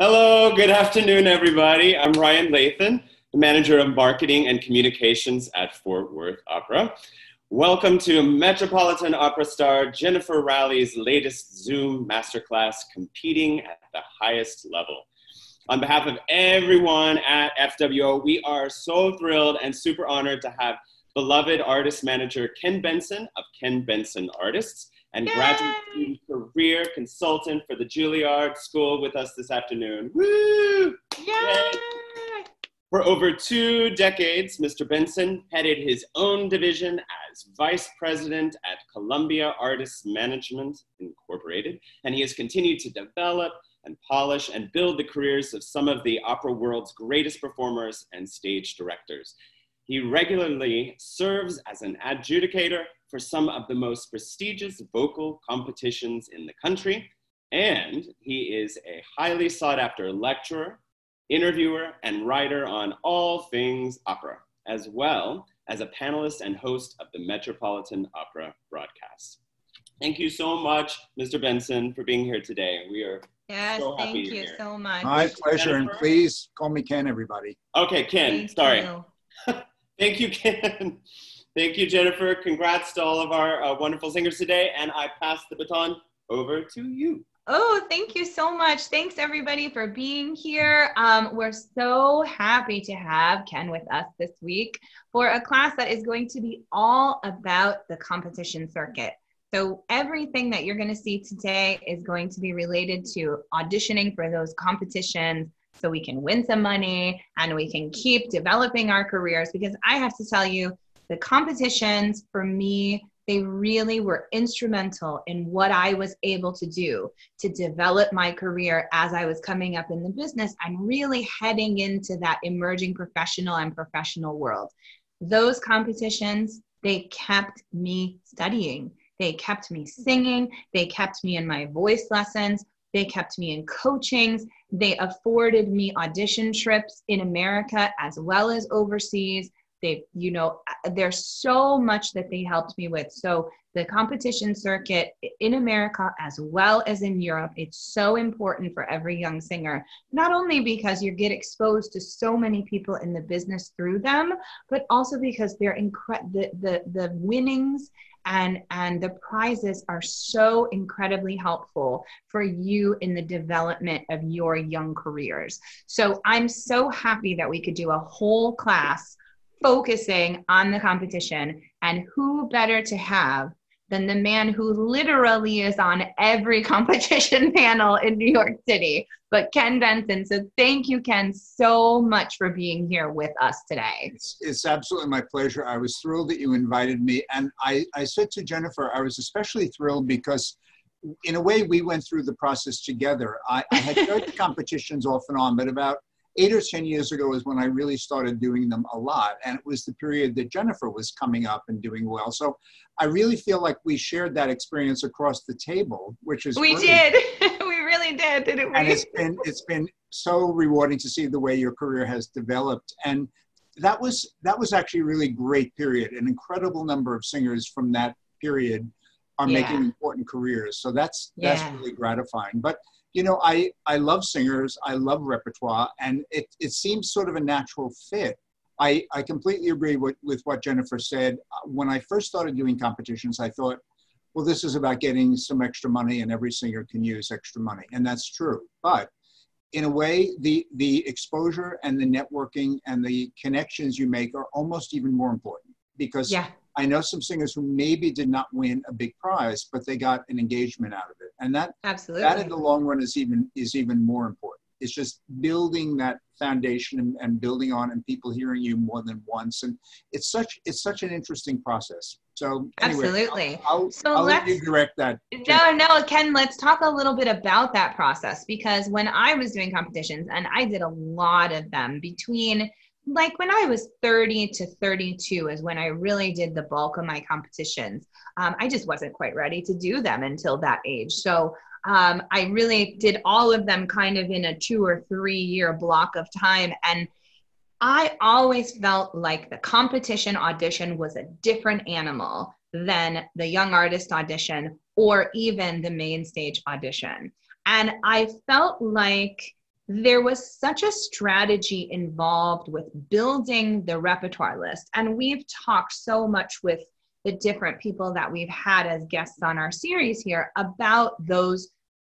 Hello, good afternoon, everybody. I'm Ryan Lathan, the manager of marketing and communications at Fort Worth Opera. Welcome to Metropolitan Opera star Jennifer Rowley's latest Zoom masterclass, Competing at the Highest Level. On behalf of everyone at FWO, we are so thrilled and super honored to have beloved artist manager Ken Benson of Ken Benson Artists and Yay! graduate student career consultant for the Juilliard School with us this afternoon. Woo! Yay! Yay! For over two decades, Mr. Benson headed his own division as vice president at Columbia Artists Management Incorporated, and he has continued to develop and polish and build the careers of some of the opera world's greatest performers and stage directors. He regularly serves as an adjudicator for some of the most prestigious vocal competitions in the country, and he is a highly sought after lecturer, interviewer, and writer on all things opera, as well as a panelist and host of the Metropolitan Opera broadcast. Thank you so much, Mr. Benson, for being here today. We are Yes, so thank you here. so much. My pleasure, Jennifer? and please call me Ken, everybody. Okay, Ken, Thank sorry. you. Thank you, Ken. Thank you, Jennifer. Congrats to all of our uh, wonderful singers today. And I pass the baton over to you. Oh, thank you so much. Thanks everybody for being here. Um, we're so happy to have Ken with us this week for a class that is going to be all about the competition circuit. So everything that you're going to see today is going to be related to auditioning for those competitions so we can win some money and we can keep developing our careers because I have to tell you the competitions for me they really were instrumental in what I was able to do to develop my career as I was coming up in the business and really heading into that emerging professional and professional world. Those competitions, they kept me studying. They kept me singing. They kept me in my voice lessons. They kept me in coachings. They afforded me audition trips in America as well as overseas they you know uh, there's so much that they helped me with. So the competition circuit in america as well as in europe it's so important for every young singer not only because you get exposed to so many people in the business through them but also because they're incredible the, the the winnings and and the prizes are so incredibly helpful for you in the development of your young careers. So i'm so happy that we could do a whole class focusing on the competition. And who better to have than the man who literally is on every competition panel in New York City, but Ken Benson. So thank you, Ken, so much for being here with us today. It's, it's absolutely my pleasure. I was thrilled that you invited me. And I, I said to Jennifer, I was especially thrilled because in a way we went through the process together. I, I had judged competitions off and on, but about eight or 10 years ago is when I really started doing them a lot. And it was the period that Jennifer was coming up and doing well. So I really feel like we shared that experience across the table, which is we great. did. we really did, didn't we? And it's been, it's been so rewarding to see the way your career has developed. And that was, that was actually a really great period. An incredible number of singers from that period are Yeah. making important careers. So that's, that's Yeah. really gratifying. But you know, I, I love singers, I love repertoire, and it, it seems sort of a natural fit. I, I completely agree with, with what Jennifer said. Uh, When I first started doing competitions, I thought, well, this is about getting some extra money, and every singer can use extra money. And that's true. But in a way, the, the exposure and the networking and the connections you make are almost even more important because yeah. I know some singers who maybe did not win a big prize, but they got an engagement out of it. And that Absolutely. that in the long run is even is even more important it's just building that foundation and, and building on and people hearing you more than once and it's such it's such an interesting process so anyway, Absolutely. i'll, I'll, So I'll let let's- you direct that No, no, Ken, let's talk a little bit about that process because when I was doing competitions, and I did a lot of them between like when I was 30 to 32 is when I really did the bulk of my competitions. Um, I just wasn't quite ready to do them until that age. So um, I really did all of them kind of in a two or three year block of time. And I always felt like the competition audition was a different animal than the young artist audition or even the main stage audition. And I felt like there was such a strategy involved with building the repertoire list. And we've talked so much with the different people that we've had as guests on our series here about those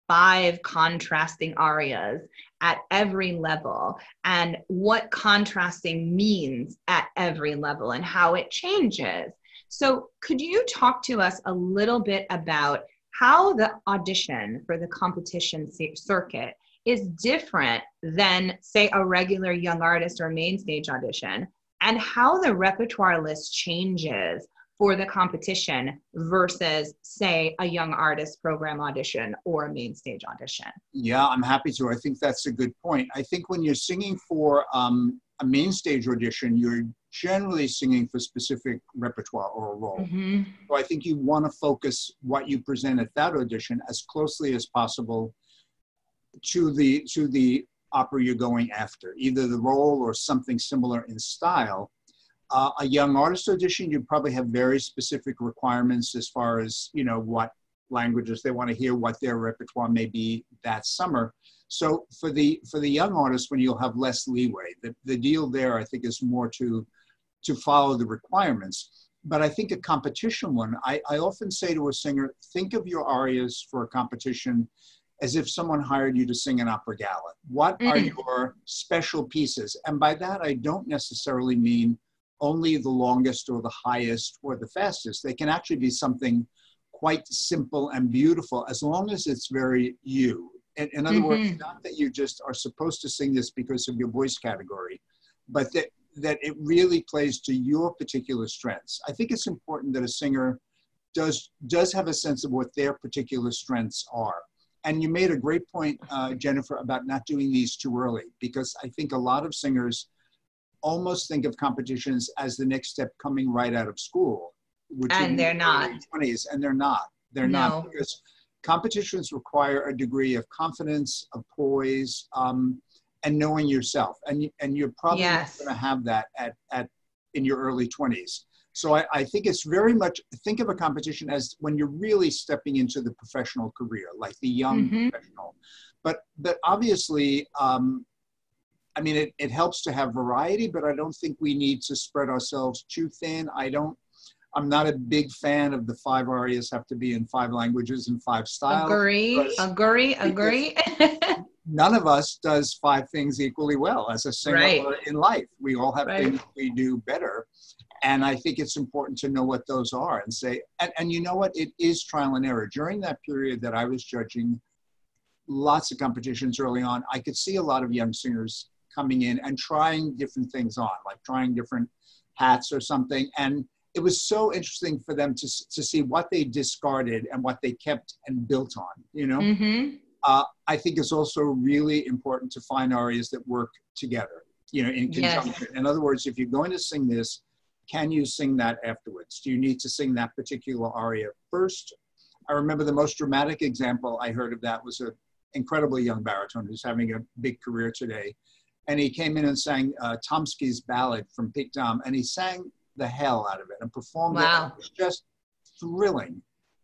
five contrasting arias at every level and what contrasting means at every level and how it changes. So, could you talk to us a little bit about how the audition for the competition circuit is different than, say, a regular young artist or main stage audition, and how the repertoire list changes for the competition versus, say, a young artist program audition or a main stage audition? Yeah, I'm happy to. I think that's a good point. I think when you're singing for um, a main stage audition, you're generally singing for specific repertoire or a role. Mm-hmm. So I think you want to focus what you present at that audition as closely as possible to the to the opera you're going after, either the role or something similar in style uh, a young artist audition, you probably have very specific requirements as far as you know what languages they want to hear, what their repertoire may be that summer. So for the for the young artist, when you'll have less leeway, the, the deal there I think is more to to follow the requirements. But I think a competition one, I, I often say to a singer, think of your arias for a competition as if someone hired you to sing an opera gala. What mm. are your special pieces? And by that, I don't necessarily mean only the longest or the highest or the fastest. They can actually be something quite simple and beautiful as long as it's very you. In, in other mm-hmm. words, not that you just are supposed to sing this because of your voice category, but that, that it really plays to your particular strengths. I think it's important that a singer does, does have a sense of what their particular strengths are. And you made a great point, uh, Jennifer, about not doing these too early, because I think a lot of singers almost think of competitions as the next step coming right out of school. Which and they're not. 20s, and they're not. They're no. not because competitions require a degree of confidence, of poise, um, and knowing yourself. And, and you're probably yes. going to have that at, at in your early 20s. So I, I, think it's very much think of a competition as when you're really stepping into the professional career, like the young mm-hmm. professional. But but obviously, um, I mean, it, it helps to have variety, but I don't think we need to spread ourselves too thin. I don't, I'm not a big fan of the five arias have to be in five languages and five styles. Agree, agree, agree. none of us does five things equally well as a singer right. in life. We all have right. things we do better. And I think it's important to know what those are and say, and, and you know what? It is trial and error. During that period that I was judging lots of competitions early on, I could see a lot of young singers coming in and trying different things on, like trying different hats or something. And it was so interesting for them to, to see what they discarded and what they kept and built on, you know? Mm-hmm. Uh, I think it's also really important to find arias that work together, you know, in conjunction. Yes. In other words, if you're going to sing this, can you sing that afterwards? Do you need to sing that particular aria first? I remember the most dramatic example I heard of that was an incredibly young baritone who's having a big career today and he came in and sang uh, Tomsky's ballad from Pique Dame, and he sang the hell out of it and performed wow. it. It was just thrilling.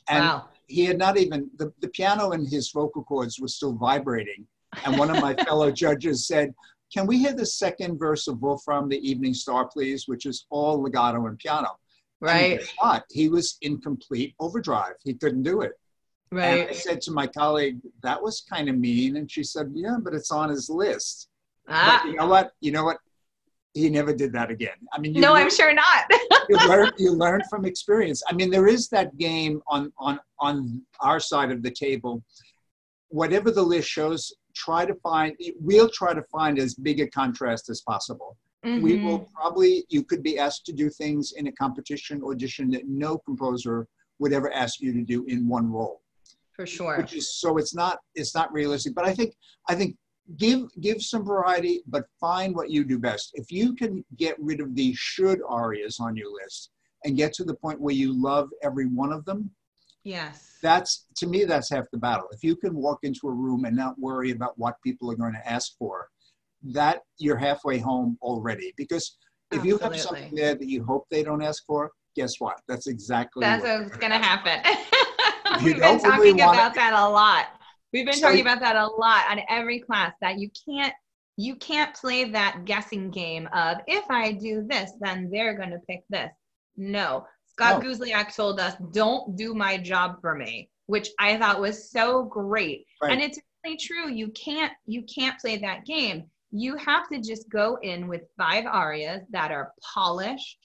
And wow. he had not even, the, the piano and his vocal cords were still vibrating. And one of my fellow judges said, Can we hear the second verse of Wolfram the Evening Star, please? Which is all legato and piano. Right. But he was in complete overdrive. He couldn't do it. Right. And I said to my colleague, That was kind of mean. And she said, Yeah, but it's on his list. Ah. But you know what? You know what? He never did that again. I mean, no, learn, I'm sure not. you learn you learn from experience. I mean, there is that game on on on our side of the table. Whatever the list shows, try to find. We'll try to find as big a contrast as possible. Mm-hmm. We will probably. You could be asked to do things in a competition audition that no composer would ever ask you to do in one role for sure which is so it's not it's not realistic but i think i think give give some variety, but find what you do best. If you can get rid of the should arias on your list and get to the point where you love every one of them, yes, that's to me that's half the battle. If you can walk into a room and not worry about what people are going to ask for, that you're halfway home already. Because if Absolutely. you have something there that you hope they don't ask for, guess what? That's exactly that's what's going to happen. We've been talking about that a lot We've been So- talking about that a lot on every class that you can't you can't play that guessing game of if I do this, then they're gonna pick this. No. Scott No. Oh. Guzielek told us, don't do my job for me, which I thought was so great. Right. And it's really true. You can't you can't play that game. You have to just go in with five arias that are polished,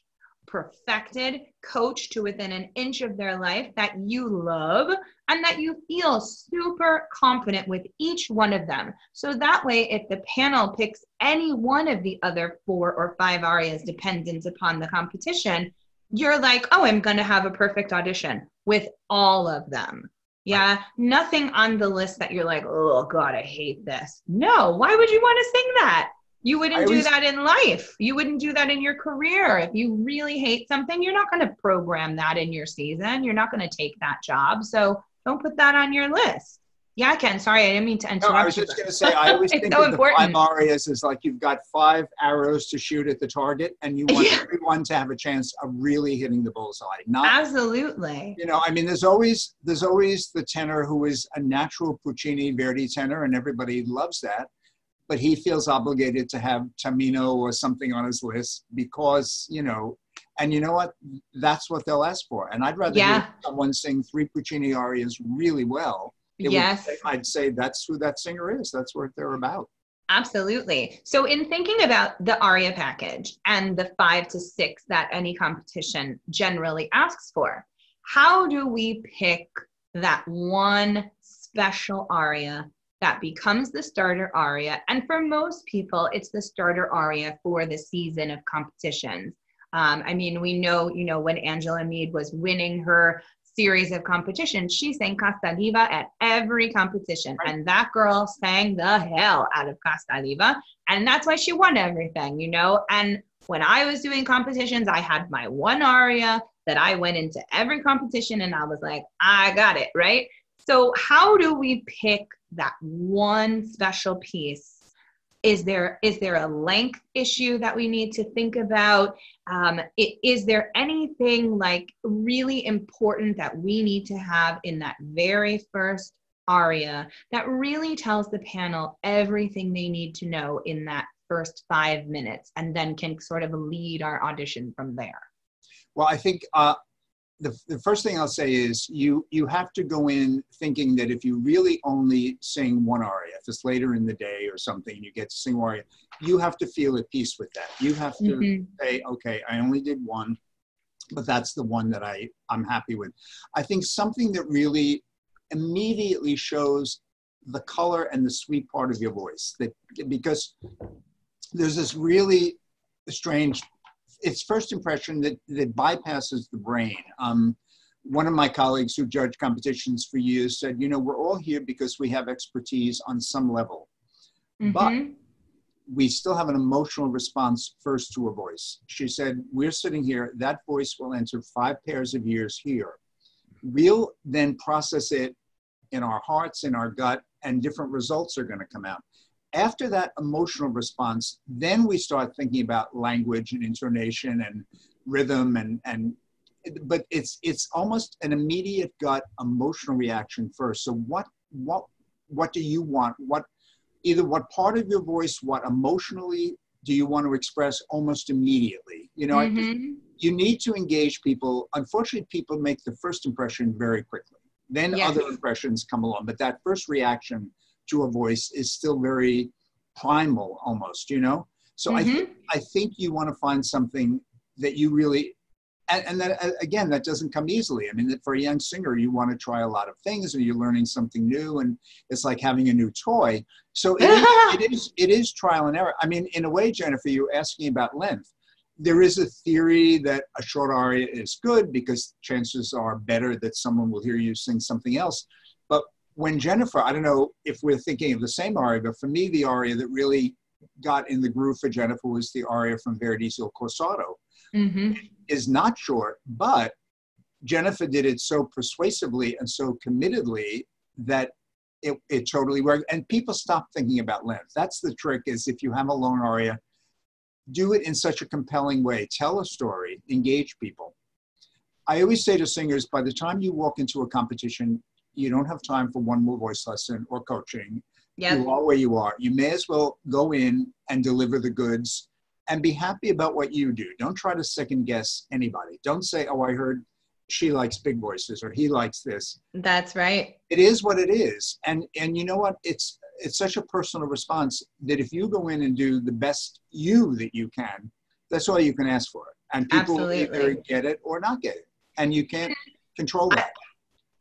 perfected, coached to within an inch of their life that you love and that you feel super confident with each one of them. So that way, if the panel picks any one of the other four or five arias dependent upon the competition, you're like, oh, I'm going to have a perfect audition with all of them. Yeah, nothing on the list that you're like, oh, God, I hate this. No, why would you want to sing that? You wouldn't I do always- that in life. You wouldn't do that in your career. If you really hate something, you're not going to program that in your season. You're not going to take that job. So don't put that on your list. Yeah, I can. Sorry, I didn't mean to No, interrupt I was just going to say, I always think so of the five important. arias as like you've got five arrows to shoot at the target, and you want Yeah. everyone to have a chance of really hitting the bullseye. Not, Absolutely. you know, I mean, there's always there's always the tenor who is a natural Puccini Verdi tenor, and everybody loves that, but he feels obligated to have Tamino or something on his list because you know. And you know what? That's what they'll ask for. And I'd rather Yeah. someone sing three Puccini arias really well it would- Yes. I'd say that's who that singer is. That's what they're about. Absolutely. So, in thinking about the ARIA package and the five to six that any competition generally asks for, how do we pick that one special ARIA that becomes the starter ARIA? And for most people, it's the starter ARIA for the season of competitions. Um, I mean, we know, you know, when Angela Meade was winning her series of competitions, she sang Casta Diva at every competition. And that girl sang the hell out of Casta Diva. And that's why she won everything, you know? And when I was doing competitions, I had my one aria that I went into every competition and I was like, I got it, right? So, how do we pick that one special piece? Is there is there a length issue that we need to think about? Um, i- is there anything like really important that we need to have in that very first aria that really tells the panel everything they need to know in that first five minutes and then can sort of lead our audition from there? Well, I think uh, the, the first thing I'll say is you you have to go in thinking that if you really only sing one aria, if it's later in the day or something, you get to sing one aria, you have to feel at peace with that. You have to Mhm. say, okay, I only did one, but that's the one that I, I'm happy with. I think something that really immediately shows the color and the sweet part of your voice that because there's this really strange it's first impression that, that bypasses the brain. Um, one of my colleagues who judged competitions for years said, you know, we're all here because we have expertise on some level. But Mhm. we still have an emotional response first to a voice. She said, We're sitting here, that voice will enter five pairs of ears here. We'll then process it in our hearts, in our gut, and different results are going to come out. After that emotional response, then we start thinking about language and intonation and rhythm and, and but it's it's almost an immediate gut emotional reaction first. So what what what do you want? What either what part of your voice, what emotionally do you want to express almost immediately? You know, Mhm. you need to engage people. Unfortunately, people make the first impression very quickly. Then Yes. other impressions come along, but that first reaction to a voice is still very primal almost, you know? So I, think, I think you want to find something that you really, and, and that, again, that doesn't come easily. I mean, that for a young singer, you want to try a lot of things and you're learning something new and it's like having a new toy. So it is, it is, it is trial and error. I mean, in a way, Jennifer, you're asking about length. There is a theory that a short aria is good because chances are better that someone will hear you sing something else. But when Jennifer, I don't know if we're thinking of the same aria, but for me, the aria that really got in the groove for Jennifer was the aria from Verdi's Il Corsaro. Mhm. Is not short, but Jennifer did it so persuasively and so committedly that it, it totally worked. And people stop thinking about length. That's the trick is if you have a long aria, do it in such a compelling way. Tell a story, engage people. I always say to singers, by the time you walk into a competition, you don't have time for one more voice lesson or coaching. Yep. You are where you are. You may as well go in and deliver the goods and be happy about what you do. Don't try to second guess anybody. Don't say, oh, I heard she likes big voices or he likes this. That's right. It is what it is. And and you know what? It's it's such a personal response that if you go in and do the best you that you can, that's all you can ask for. And people Absolutely. either get it or not get it. And you can't control that.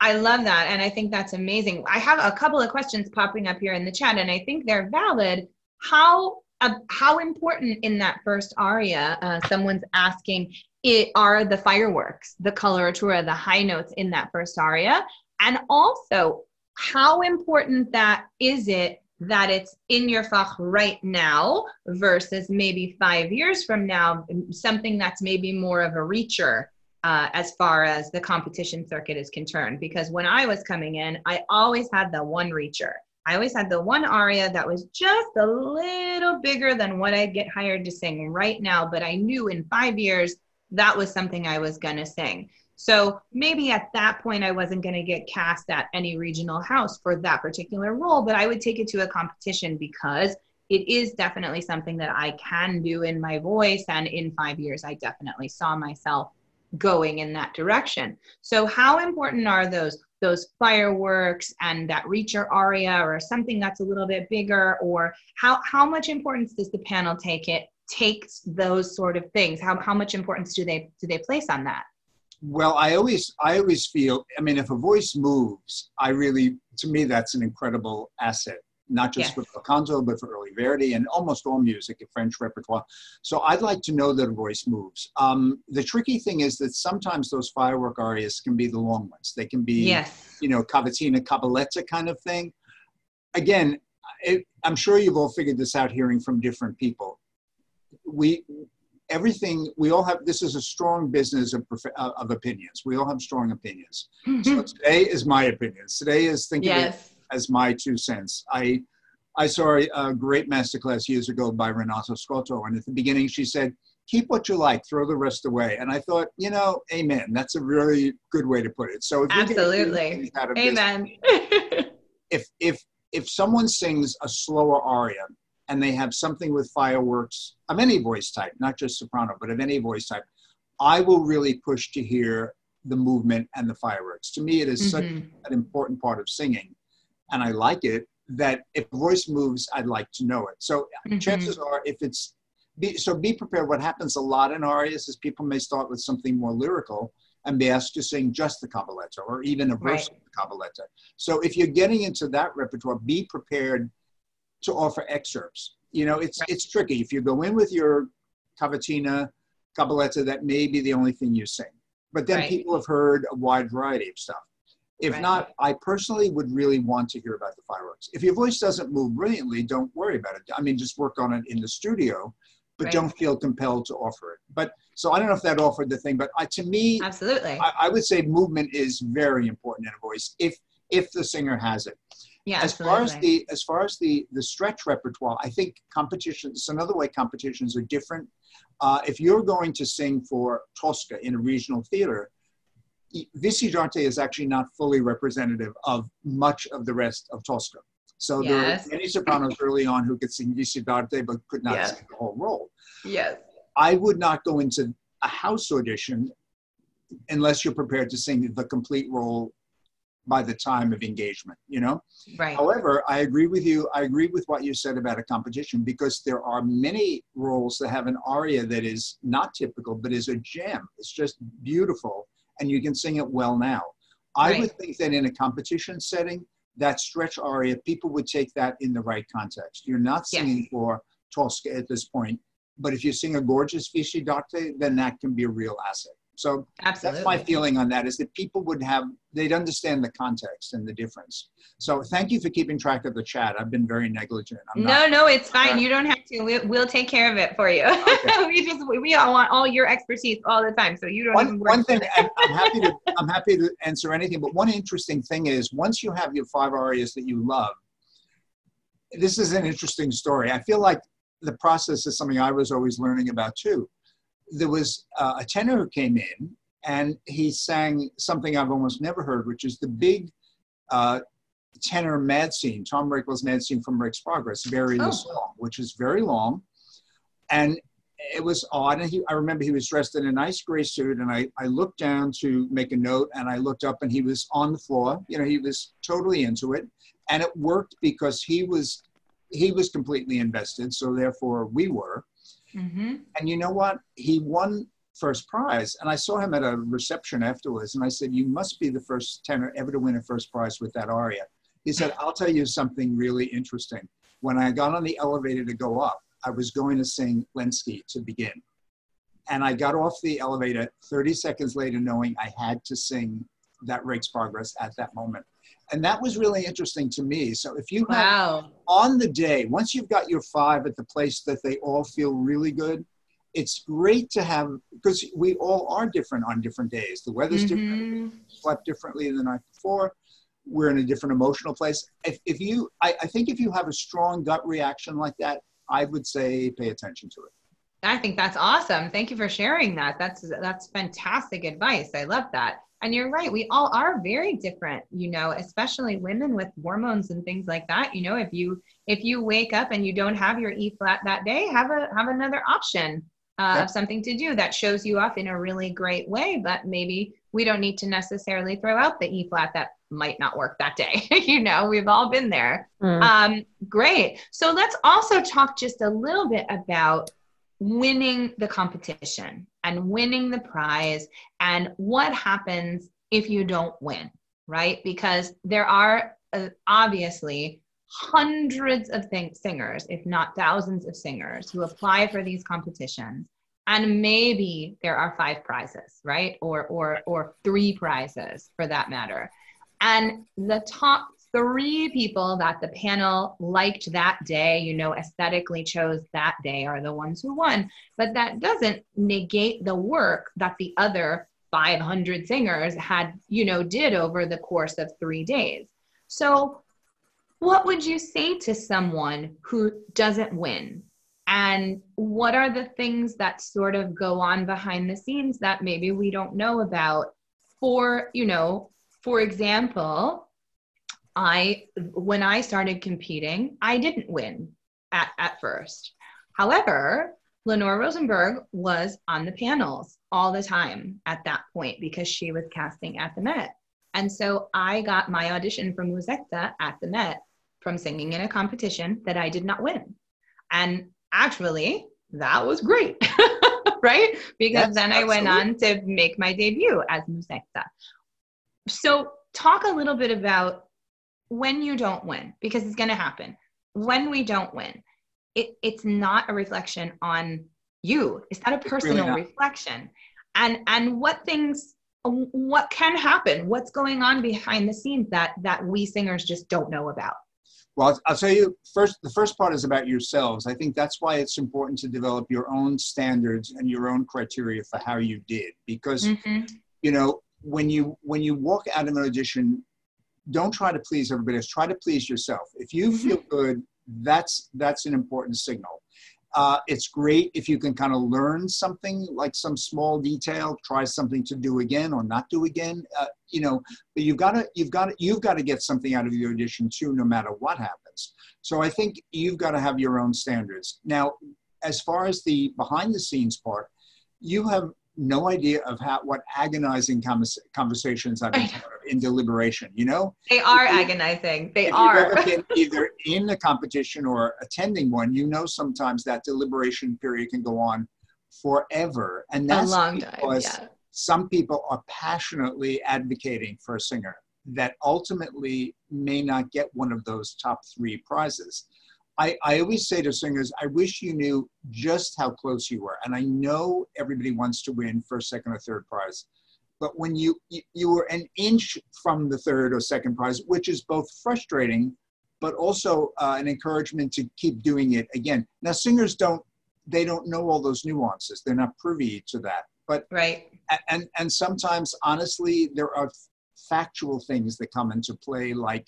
I love that. And I think that's amazing. I have a couple of questions popping up here in the chat, and I think they're valid. How uh, how important in that first aria, uh, someone's asking, it, are the fireworks, the coloratura, the high notes in that first aria? And also, how important that is it that it's in your fach right now versus maybe five years from now, something that's maybe more of a reacher uh, as far as the competition circuit is concerned. Because when I was coming in, I always had the one reacher. I always had the one aria that was just a little bigger than what I get hired to sing right now, but I knew in five years that was something I was going to sing. So maybe at that point, I wasn't going to get cast at any regional house for that particular role, but I would take it to a competition because it is definitely something that I can do in my voice. And in five years, I definitely saw myself going in that direction. So, how important are those? those fireworks and that reacher aria or something that's a little bit bigger or how how much importance does the panel take it takes those sort of things how, how much importance do they do they place on that well i always i always feel i mean if a voice moves i really to me that's an incredible asset not just yes. for canto, but for early Verdi and almost all music in French repertoire. So I'd like to know that a voice moves. Um, the tricky thing is that sometimes those firework arias can be the long ones. They can be, yes. you know, cavatina, cabaletta kind of thing. Again, it, I'm sure you've all figured this out hearing from different people. We, everything we all have this is a strong business of, of opinions we all have strong opinions so today is my opinions today is thinking yes as my two cents. I I saw a great masterclass years ago by Renata Scotto, and at the beginning she said, "Keep what you like, throw the rest away." And I thought, you know, amen. That's a really good way to put it. So absolutely, amen. if if if someone sings a slower aria and they have something with fireworks of any voice type, not just soprano, but of any voice type, I will really push to hear the movement and the fireworks. To me, it is mm-hmm. such an important part of singing and I like it, that if voice moves, I'd like to know it. So mm-hmm. chances are, if it's be, so, be prepared. What happens a lot in arias is people may start with something more lyrical and be asked to sing just the cabaletta or even a verse right. of the cabaletta. So if you're getting into that repertoire, be prepared to offer excerpts. You know, it's right. it's tricky. If you go in with your cavatina, cabaletta, that may be the only thing you sing. But then right. people have heard a wide variety of stuff. If right. not, I personally would really want to hear about the fireworks. If your voice doesn't move brilliantly, don't worry about it. I mean, just work on it in the studio, but right. don't feel compelled to offer it. But so I don't know if that offered the thing, but I, to me, absolutely, I, I, would say movement is very important in a voice if if the singer has it. Yeah, as absolutely. far as the as far as the the stretch repertoire, I think competitions. Another way competitions are different. Uh, if you're going to sing for Tosca in a regional theater, Vissi d'arte is actually not fully representative of much of the rest of Tosca. So yes. there are many sopranos early on who could sing Vissi d'arte but could not yes. sing the whole role. Yes. I would not go into a house audition unless you're prepared to sing the complete role by the time of engagement, you know? Right. However, I agree with you. I agree with what you said about a competition because there are many roles that have an aria that is not typical, but is a gem. It's just beautiful and you can sing it well now. I right. would think that in a competition setting, that stretch aria, people would take that in the right context. You're not singing yes. for Tosca at this point, but if you sing a gorgeous Vissi d'arte, then that can be a real asset. So Absolutely. that's my feeling on that is that people would have, they'd understand the context and the difference. So thank you for keeping track of the chat. I've been very negligent. I'm no, not, no, it's fine. Uh, you don't have to. We, will take care of it for you. Okay. we just, we all want all your expertise all the time. So you don't one, one thing, I'm happy to, I'm happy to answer anything, but one interesting thing is once you have your five arias that you love, this is an interesting story. I feel like the process is something I was always learning about too there was uh, a tenor who came in and he sang something I've almost never heard, which is the big uh, tenor mad scene, Tom Rakewell's mad scene from Rake's Progress, very Oh. Song, which is very long. And it was odd. And he, I remember he was dressed in a nice gray suit. And I, I looked down to make a note and I looked up and he was on the floor. You know, he was totally into it. And it worked because he was he was completely invested. So therefore we were. Mm-hmm. And you know what? He won first prize. And I saw him at a reception afterwards. And I said, You must be the first tenor ever to win a first prize with that aria. He said, I'll tell you something really interesting. When I got on the elevator to go up, I was going to sing Lenski to begin. And I got off the elevator 30 seconds later, knowing I had to sing that Rake's Progress at that moment. And that was really interesting to me. So if you have Wow. on the day, once you've got your five at the place that they all feel really good, it's great to have because we all are different on different days. The weather's different, Mhm. slept differently the night before. We're in a different emotional place. If, if you, I, I think if you have a strong gut reaction like that, I would say pay attention to it. I think that's awesome. Thank you for sharing that. That's that's fantastic advice. I love that. And you're right. We all are very different, you know, especially women with hormones and things like that. You know, if you if you wake up and you don't have your E flat that day, have a have another option uh, Yep. of something to do that shows you off in a really great way. But maybe we don't need to necessarily throw out the E flat that might not work that day. you know, we've all been there. Mm. Um, great. So let's also talk just a little bit about winning the competition and winning the prize and what happens if you don't win, right? Because there are uh, obviously hundreds of singers, if not thousands of singers, who apply for these competitions. And maybe there are five prizes, right? Or, or, or three prizes for that matter. And the top three people that the panel liked that day, you know, aesthetically chose that day are the ones who won. But that doesn't negate the work that the other 500 singers had, you know, did over the course of three days. So, what would you say to someone who doesn't win? And what are the things that sort of go on behind the scenes that maybe we don't know about? For, you know, for example, I when I started competing, I didn't win at, at first. However, Lenore Rosenberg was on the panels all the time at that point because she was casting at the Met. And so I got my audition for Musetta at the Met from singing in a competition that I did not win. And actually, that was great, right? Because Yes, then I went on to make my debut as Musetta. So, talk a little bit about when you don't win, because it's going to happen. When we don't win, it, it's not a reflection on you. It's not a personal not. reflection. And and what things, what can happen? What's going on behind the scenes that that we singers just don't know about? Well, I'll- tell you first, the first part is about yourselves. I think that's why it's important to develop your own standards and your own criteria for how you did. Because, Mhm. you know, when you when you walk out of an audition, don't try to please everybody else. Try to please yourself. If you Mhm. feel good, that's that's an important signal. Uh, it's great if you can kind of learn something like some small detail, try something to do again or not do again. Uh, you know, but you've got to you've got to you've got to get something out of your audition too, no matter what happens. So I think you've got to have your own standards. Now, as far as the behind the scenes part, you have no idea of how what agonizing convers- conversations I've been Right. part of in deliberation. You know, They are If agonizing. They if are. you've ever been either in a competition or attending one, you know sometimes that deliberation period can go on forever, and a that's long time. because Yeah. some people are passionately advocating for a singer that ultimately may not get one of those top three prizes. I, I always say to singers, I wish you knew just how close you were. And I know everybody wants to win first, second, or third prize. But when you, you, you were an inch from the third or second prize, which is both frustrating, but also uh, an encouragement to keep doing it again. Now, singers don't, they don't know all those nuances. They're not privy to that. But Right. and and sometimes honestly there are factual things that come into play like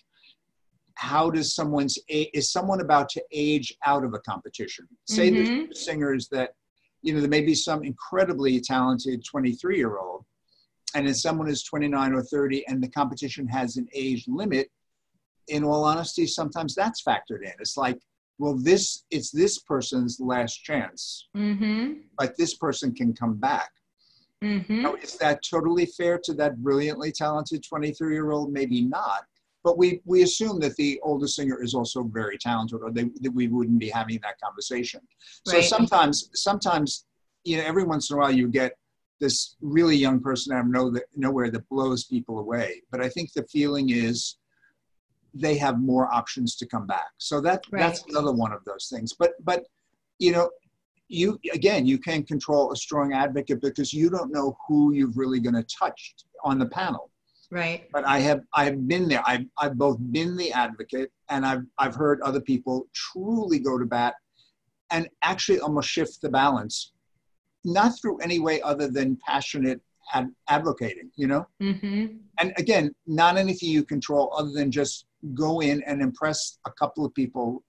how does someone's is someone about to age out of a competition say Mhm. there's singers that you know there may be some incredibly talented 23 year old and if someone is 29 or 30 and the competition has an age limit, in all honesty, sometimes that's factored in. It's like, well, this it's this person's last chance, Mm-hmm. but this person can come back. Mm-hmm. Now, is that totally fair to that brilliantly talented 23 year old? Maybe not. But we, we assume that the oldest singer is also very talented, or they, that we wouldn't be having that conversation. So Right. sometimes, sometimes, you know, every once in a while you get this really young person out of know that, nowhere that blows people away. But I think the feeling is they have more options to come back. So that that's another one of those things. But but you know, you again you can't control a strong advocate because you don't know who you're really going to touch on the panel Right. but i have i've been there i've, I've both been the advocate and i've i've heard other people truly go to bat and actually almost shift the balance not through any way other than passionate ad- advocating you know Mm-hmm. and again not anything you control other than just go in and impress a couple of people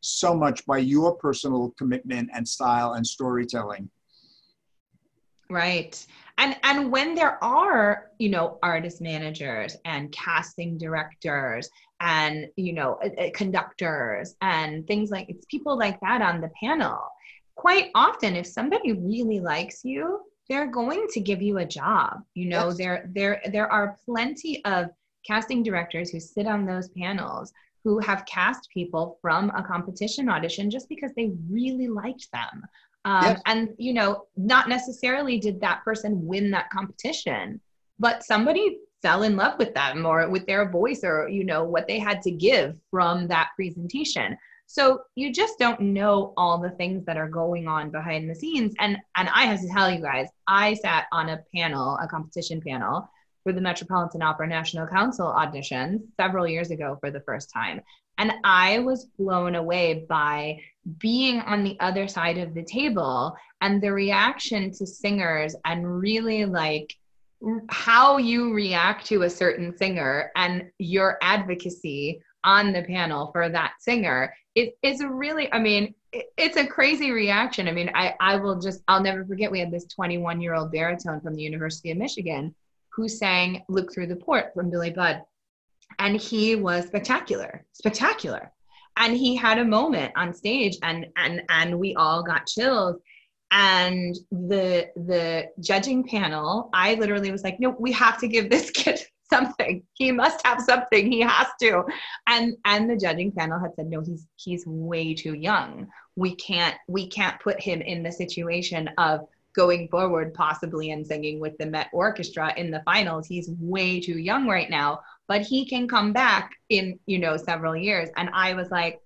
so much by your personal commitment and style and storytelling Right. And and when there are, you know, artist managers and casting directors and, you know, uh, uh, conductors and things like it's people like that on the panel. Quite often if somebody really likes you, they're going to give you a job. You know, Yes. there there there are plenty of casting directors who sit on those panels who have cast people from a competition audition just because they really liked them. Um, Yes. And, you know, not necessarily did that person win that competition, but somebody fell in love with them or with their voice or, you know, what they had to give from that presentation. So you just don't know all the things that are going on behind the scenes. And and I have to tell you guys, I sat on a panel, a competition panel for the Metropolitan Opera National Council auditions several years ago for the first time. And I was blown away by being on the other side of the table and the reaction to singers and really like how you react to a certain singer and your advocacy on the panel for that singer is really i mean it's a crazy reaction i mean i i will just i'll never forget we had this 21 year old baritone from the university of michigan who sang look through the port from billy budd. And he was spectacular spectacular. And he had a moment on stage and and and we all got chills. And the the judging panel i literally was like no we have to give this kid something. He must have something. He has to. And and the judging panel had said no he's he's way too young. We can't we can't put him in the situation of going forward possibly and singing with the met orchestra in the finals. He's way too young right now but he can come back in you know several years. And i was like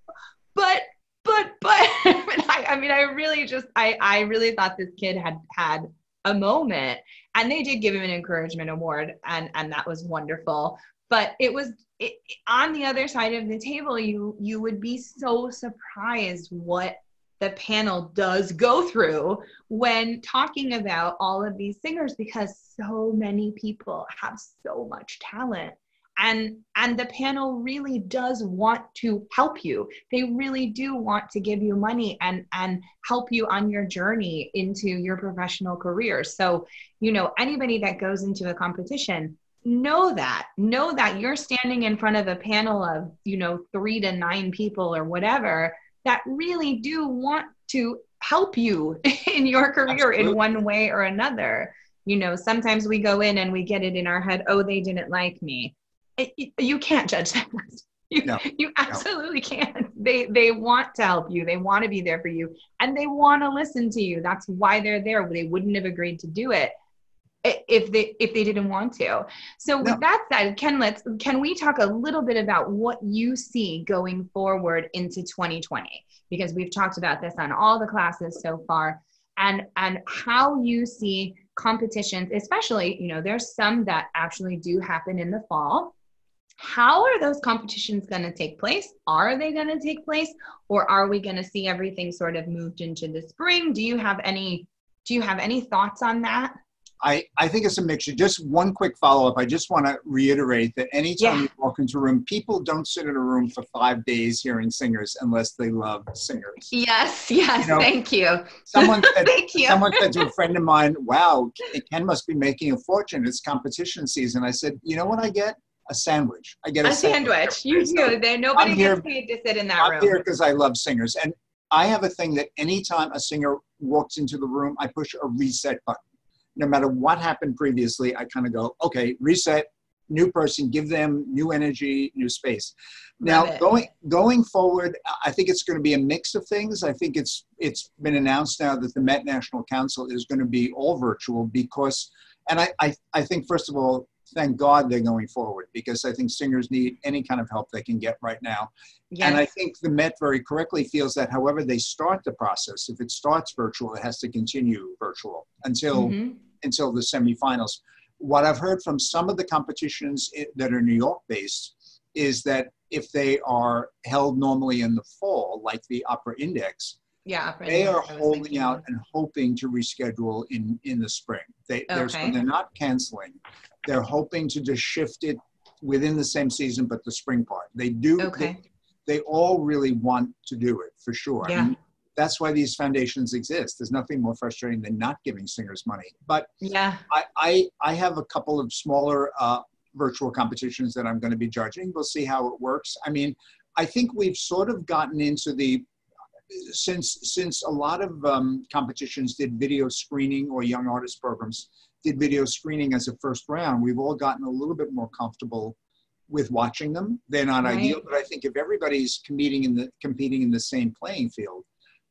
but but but I, I mean i really just i i really thought this kid had had a moment. And they did give him an encouragement award and and that was wonderful. But it was it, on the other side of the table you you would be so surprised what the panel does go through when talking about all of these singers because so many people have so much talent. And and the panel really does want to help you. They really do want to give you money and and help you on your journey into your professional career. So you know anybody that goes into a competition know that know that you're standing in front of a panel of you know 3 to 9 people or whatever that really do want to help you in your career Absolutely. in one way or another. You know sometimes we go in and we get it in our head oh they didn't like me. It, it- you can't judge that. You, No, you absolutely can't. They they want to help you. They want to be there for you and they want to listen to you. That's why they're there. They wouldn't have agreed to do it if they if they didn't want to. So No. with that said ken let's can we talk a little bit about what you see going forward into 2020 because we've talked about this on all the classes so far. And and how you see competitions especially you know there's some that actually do happen in the fall. How are those competitions going to take place? Are they going to take place? Or are we going to see everything sort of moved into the spring? Do you have any do you have any thoughts on that I, I think it's a mixture. Just one quick follow up. I just want to reiterate that anytime Yeah. you walk into a room, people don't sit in a room for five days hearing singers unless they love singers. Yes, yes, You know, thank you. Someone said, Thank you. someone said to a friend of mine, "Wow, Ken must be making a fortune. It's competition season." I said, "You know what I get? A sandwich. I get a, a sandwich. You do. There nobody I'm here- gets paid to sit in that I'm room. here because I love singers, and I have a thing that anytime a singer walks into the room, I push a reset button. No matter what happened previously, I kind of go, okay, reset, new person, give them new energy, new space. Now, going going forward, I think it's going to be a mix of things. I think it's it's been announced now that the Met National Council is going to be all virtual because, and I I, I think first of all. Thank God they're going forward because I think singers need any kind of help they can get right now. Yes. And I think the Met very correctly feels that however they start the process, if it starts virtual, it has to continue virtual until Mhm. until the semifinals. What I've heard from some of the competitions that are New York based is that if they are held normally in the fall, like the Opera Index, Yeah. opera they night, are holding thinking. out and hoping to reschedule in in the spring. They they're, Okay. they're not canceling. They're hoping to just shift it within the same season, but the spring part. They do. they- Okay. they all really want to do it for sure. I Yeah. mean, that's why these foundations exist. There's nothing more frustrating than not giving singers money. But Yeah. I, I, I have a couple of smaller uh, virtual competitions that I'm going to be judging. We'll see how it works. I mean, I think we've sort of gotten into the since since a lot of um, competitions did video screening or young artist programs did video screening as a first round. We've all gotten a little bit more comfortable with watching them. They're not Right. ideal, but I think if everybody's competing in the competing in the same playing field,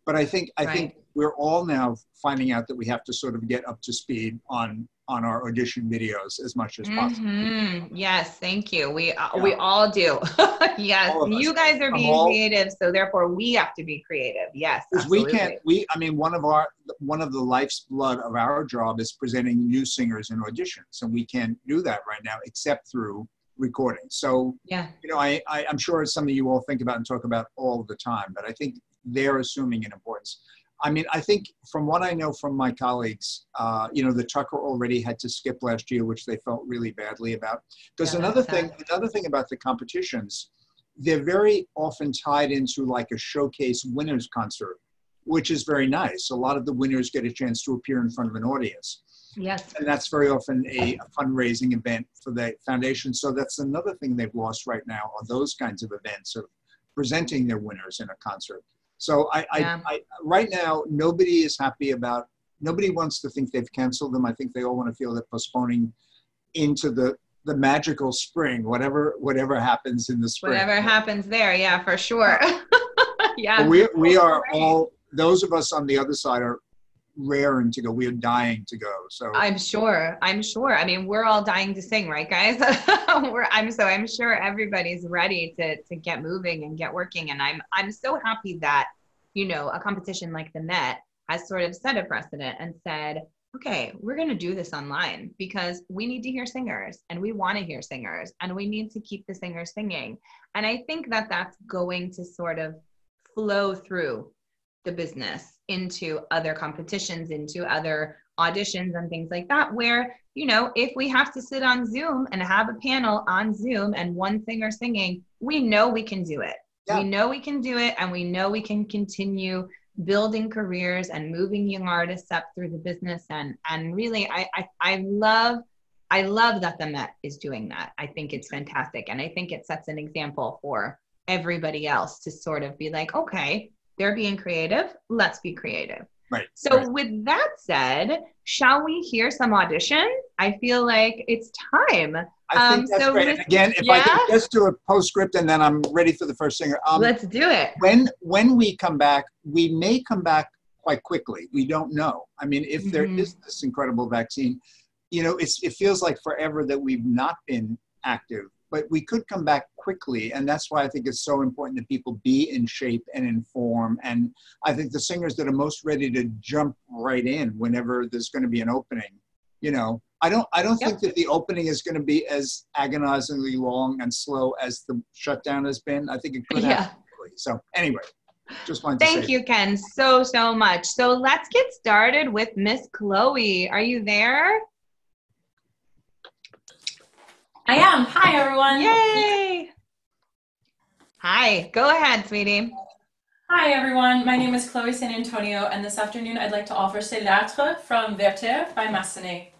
but I think I think we're all now finding out that we have to sort of get up to speed on on our audition videos as much as possible. Mhm. Yes, thank you. We uh, we all do. yes, All you guys are being all- creative, so therefore we have to be creative. Yes, Because we can't, we, I mean, one of our, one of the life's blood of our job is presenting new singers in auditions, and we can't do that right now except through recording. So, Yeah. you know, I, I, I'm sure it's something you all think about and talk about all the time, but I think they're assuming an importance. I mean, I think from what I know from my colleagues, uh, you know, the Tucker already had to skip last year, which they felt really badly about. Because Yeah, another thing, another thing about the competitions, they're very often tied into like a showcase winners concert, which is very nice. A lot of the winners get a chance to appear in front of an audience Yes. and that's very often a, a fundraising event for the foundation. So that's another thing they've lost right now are those kinds of events of presenting their winners in a concert. So I, Yeah. I, I right now nobody is happy about. Nobody wants to think they've canceled them. I think they all want to feel they're postponing into the the magical spring, whatever whatever happens in the spring. Whatever happens there, yeah, for sure. yeah. We we are all those of us on the other side are raring to go. We are dying to go. So I'm sure. I'm sure. I mean, we're all dying to sing, right, guys? we're, I'm so I'm sure everybody's ready to to get moving and get working. And I'm I'm so happy that you know a competition like the Met has sort of set a precedent and said, okay, we're going to do this online because we need to hear singers and we want to hear singers and we need to keep the singers singing. And I think that that's going to sort of flow through the business into other competitions, into other auditions and things like that, where, you know, if we have to sit on Zoom and have a panel on Zoom and one singer singing, we know we can do it. Yeah. We know we can do it and we know we can continue building careers and moving young artists up through the business and and really I I, I love I love that the Met is doing that. I think it's fantastic. And I think it sets an example for everybody else to sort of be like, okay, they're being creative. Let's be creative. Right, So, right. with that said, shall we hear some audition? I feel like it's time. I think Um, that's so great. again, if I yeah? can just do a postscript and then I'm ready for the first singer. Um, Let's do it. when when we come back, we may come back quite quickly. We don't know. I mean, if there Mhm. is this incredible vaccine, you know, it's it feels like forever that we've not been active, but we could come back quickly, and that's why I think it's so important that people be in shape and in form. And I think the singers that are most ready to jump right in whenever there's going to be an opening, you know. I don't. I don't Yep. think that the opening is going to be as agonizingly long and slow as the shutdown has been. I think it could happen Yeah. quickly. So anyway, just wanted to Thank you, Ken, so, so much. So, let's get started with Miss Chloe. Are you there? I am. Hi, everyone. Yay! Hi, go ahead, sweetie. Hi, everyone. My name is Chloe San Antonio, and this afternoon I'd like to offer Ces Lettres from Werther by Massenet.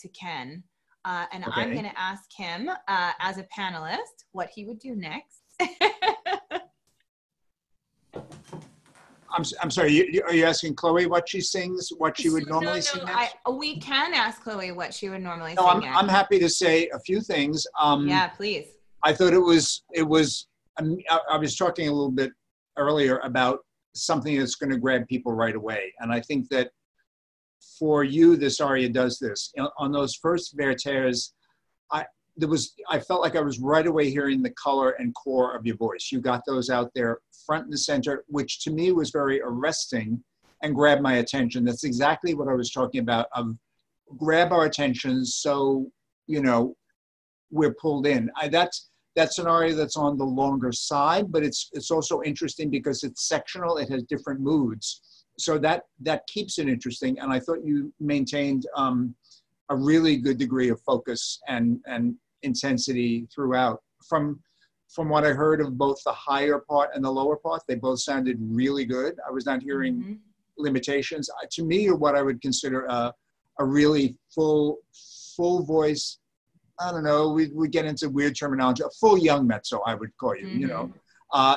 To Ken. Uh, and I'm gonna ask him uh, as a panelist what he would do next. I'm, s- I'm sorry, you, you- are you asking Chloe what she sings, what she would normally no, sing no, next? I, we can ask Chloe what she would normally No, sing I'm, next. I'm happy to say a few things. Um, yeah, please. I thought it was, it was, um, I, I was talking a little bit earlier about something that's going to grab people right away. And I think that for you, this aria does this. On- those first Werthers, I, there was, I felt like I was right away hearing the color and core of your voice. You got those out there front and center, which to me was very arresting and grabbed my attention. That's exactly what I was talking about of grab our attention so, you know, we're pulled in. I, that's that's an aria that's on the longer side, but it's it's also interesting because it's sectional. It has different moods, so that that keeps it interesting. And I thought you maintained um, a really good degree of focus and and intensity throughout. From from what I heard of both the higher part and the lower part, they both sounded really good. I was not hearing Mhm. limitations. Uh, To me, what I would consider a, a really full, full voice. I don't know. We we get into weird terminology. A full young mezzo, I would call you. You know, uh,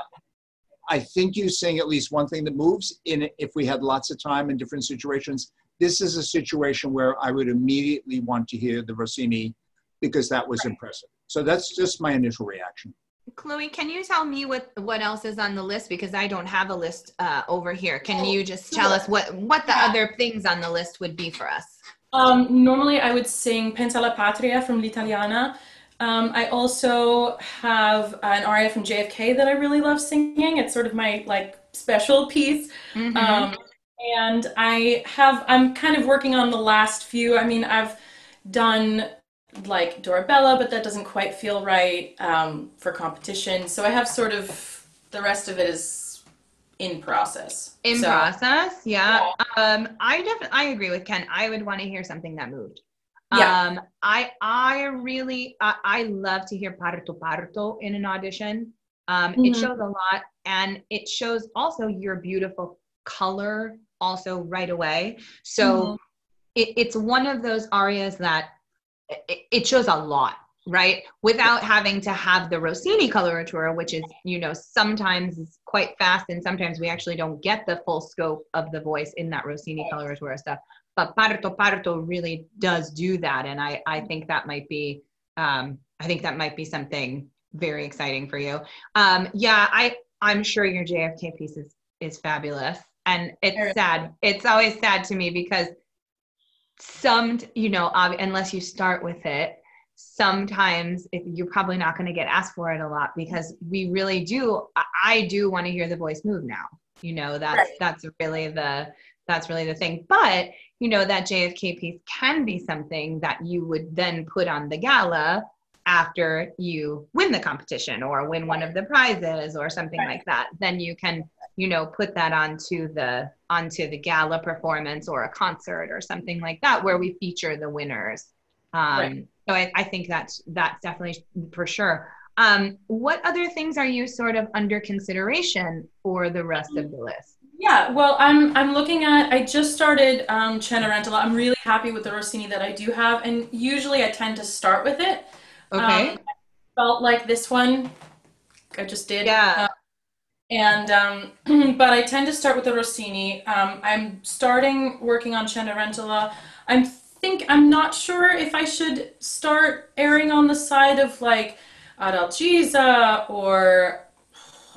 I think you sing at least one thing that moves. In if we had lots of time in different situations, this is a situation where I would immediately want to hear the Rossini because that was impressive. So that's just my initial reaction. Chloe, can you tell me what what else is on the list because I don't have a list uh, over here. Can Oh, you just tell sure. us what what the Yeah. other things on the list would be for us? Um, normally, I would sing Pensa la Patria from L'Italiana. Um, I also have an aria from JFK that I really love singing. It's sort of my like special piece. Mhm. Um, and I have, I'm kind of working on the last few. I mean, I've done like Dorabella, but that doesn't quite feel right um, for competition. So I have sort of the rest of it is in process. in So- process, yeah. Um, I definitely I agree with Ken. I would want to hear something that moved. Yeah. Um, I I really I, I love to hear parto parto in an audition. Um, it Mhm. shows a lot, and it shows also your beautiful color also right away. So Mhm. it, it's one of those arias that it, it shows a lot right without having to have the rossini coloratura which is you know sometimes is quite fast and sometimes we actually don't get the full scope of the voice in that rossini coloratura stuff but parto parto really does do that. And i i think that might be um i think that might be something very exciting for you. Um yeah i i'm sure your jfk piece is is fabulous. And it's sad. It's always sad to me because some you know ob- unless you start with it sometimes if you're probably not going to get asked for it a lot because we really do I- do want to hear the voice move now. You know that's Right. that's really the that's really the thing. But you know that jfk piece can be something that you would then put on the gala after you win the competition or win one of the prizes or something Right. like that then you can you know, put that onto the onto the gala performance or a concert or something like that where we feature the winners. Um, right. So I, I think that's that's definitely for sure. Um, what other things are you sort of under consideration for the rest of the list? Yeah, well, I'm I'm looking at. I just started um, Cenerentola. I'm really happy with the Rossini that I do have, and usually I tend to start with it. Okay. Um, felt like this one, I just did. Yeah. Uh, and um, but I tend to start with the Rossini. Um, I'm starting working on Cenerentola. I'm think I'm not sure if I should start erring on the side of like Adalgisa or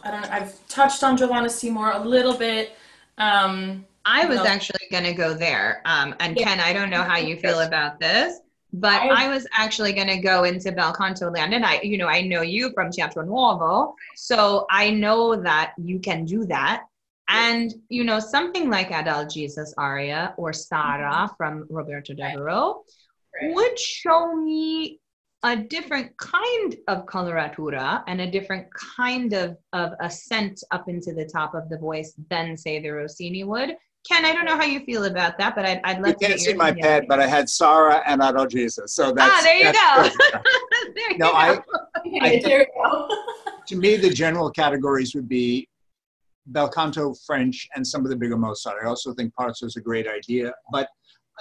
I don't know. I've touched on Giovanna Seymour a little bit. Um, I was actually going to go there. Um, and yeah. Ken, I don't know how you feel about this, but I, I was actually going to go into bel canto land. And I, you know, I know you from Teatro Nuovo. So I know that you can do that. And, you know, something like Adalgisa's aria or Sara mm-hmm. from Roberto Devereux right. would show me a different kind of coloratura and a different kind of, of ascent up into the top of the voice than, say, the Rossini would. Ken, I don't know how you feel about that, but I'd, I'd love you to. You can't see my pad, but I had Sara and Adalgisa, so that's. Ah, there you go. there you no, go. I, I, there you go. to me, the general categories would be bel canto, French, and some of the bigger Mozart. I also think Parto is a great idea, but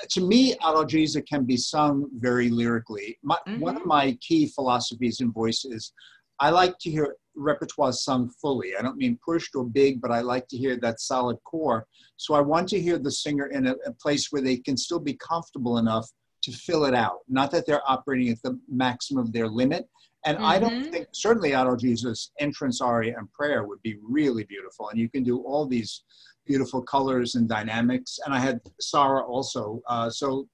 to me, Adalgisa can be sung very lyrically. My, mm-hmm. One of mm-hmm. my key philosophies in voice is I like to hear repertoire sung fully. I don't mean pushed or big, but I like to hear that solid core. So I want to hear the singer in a, a place where they can still be comfortable enough to fill it out. Not that they're operating at the maximum of their limit. And mm-hmm. I don't mm-hmm. think, certainly Adalgisa's entrance aria and prayer would be really beautiful. And you can do all these beautiful colors and dynamics. And I had Sara also. Uh, so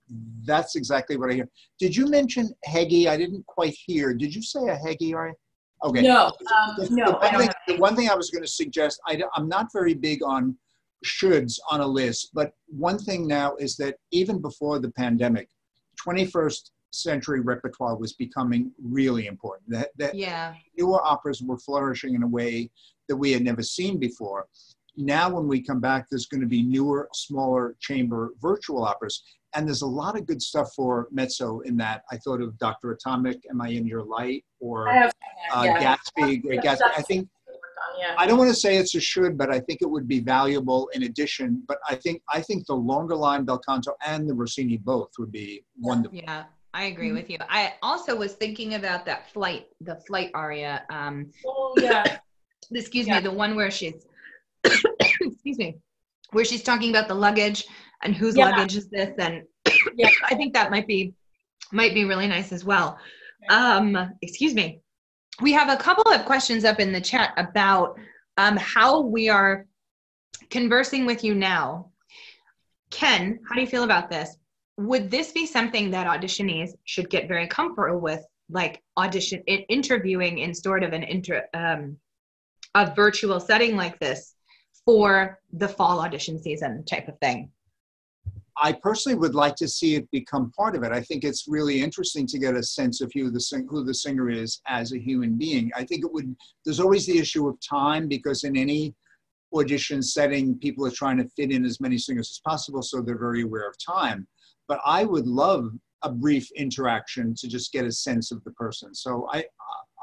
that's exactly what I hear. Did you mention Heggie? I didn't quite hear. Did you say a Heggie aria? Okay. No, um, the, no. The one, thing, the one thing I was going to suggest, I, I'm not very big on shoulds on a list, but one thing now is that even before the pandemic, 21st century repertoire was becoming really important. That, that yeah. newer operas were flourishing in a way that we had never seen before. Now, when we come back, there's going to be newer, smaller chamber virtual operas. And there's a lot of good stuff for mezzo in that. I thought of Dr. Atomic, Am I in Your Light? Or have, uh, yeah. Gatsby, Great Gatsby. I think yeah. I don't want to say it's a should, but I think it would be valuable in addition. But I think I think the longer line bel canto and the Rossini both would be wonderful. Yeah, I agree mm-hmm. with you. I also was thinking about that flight, the flight aria. Um, oh yeah. excuse yeah. me, the one where she's excuse me, where she's talking about the luggage and whose yeah. luggage is this, and yeah, I think that might be might be really nice as well. Um, excuse me. We have a couple of questions up in the chat about um, how we are conversing with you now. Ken, how do you feel about this? Would this be something that auditionees should get very comfortable with, like audition interviewing in sort of an inter um, a virtual setting like this for the fall audition season type of thing? I personally would like to see it become part of it. I think it's really interesting to get a sense of who the sing- who the singer is as a human being. I think it would. There's always the issue of time because in any audition setting, people are trying to fit in as many singers as possible, so they're very aware of time. But I would love a brief interaction to just get a sense of the person. So I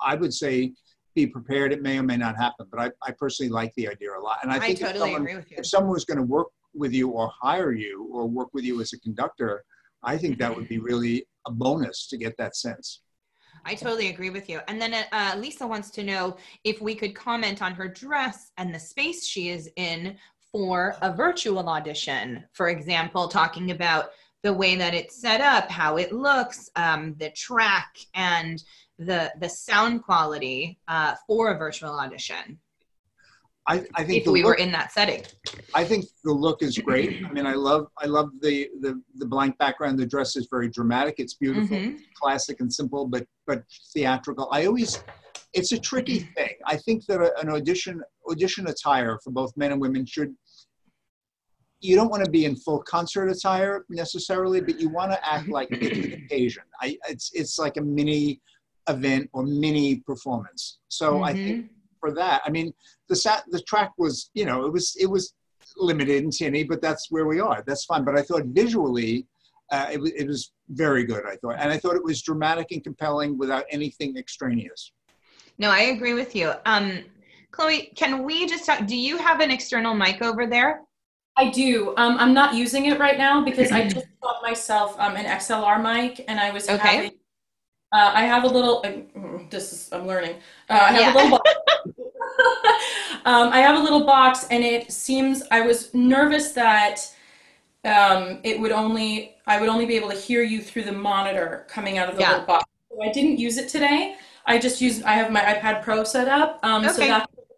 I would say be prepared. It may or may not happen, but I, I personally like the idea a lot. And I think I totally if, someone, agree with you. if someone was going to work with you or hire you or work with you as a conductor, I think that would be really a bonus to get that sense. I totally agree with you. And then uh, Lisa wants to know if we could comment on her dress and the space she is in for a virtual audition. For example, talking about the way that it's set up, how it looks, um, the track, and the the sound quality uh, for a virtual audition. I, I think if we look, were in that setting. I think the look is great. I mean, I love I love the the, the blank background. The dress is very dramatic. It's beautiful, mm-hmm. classic and simple, but but theatrical. I always it's a tricky thing. I think that a, an audition audition attire for both men and women should you don't want to be in full concert attire necessarily, but you want to act mm-hmm. like it's an occasion. I, it's it's like a mini event or mini performance. So mm-hmm. I think for that. I mean, the sat the track was, you know, it was it was limited and tinny, but that's where we are. That's fine. But I thought visually, uh, it was it was very good. I thought, and I thought it was dramatic and compelling without anything extraneous. No, I agree with you. Um, Chloe, can we just talk? Do you have an external mic over there? I do. Um, I'm not using it right now because I just bought myself um, an XLR mic, and I was Okay. having. Uh, I have a little. Uh, mm, this is. I'm learning. Uh, I have Yeah. a little. Box. um, I have a little box, and it seems I was nervous that um, it would only. I would only be able to hear you through the monitor coming out of the Yeah. little box. So I didn't use it today. I just used. I have my iPad Pro set up, um, so that's what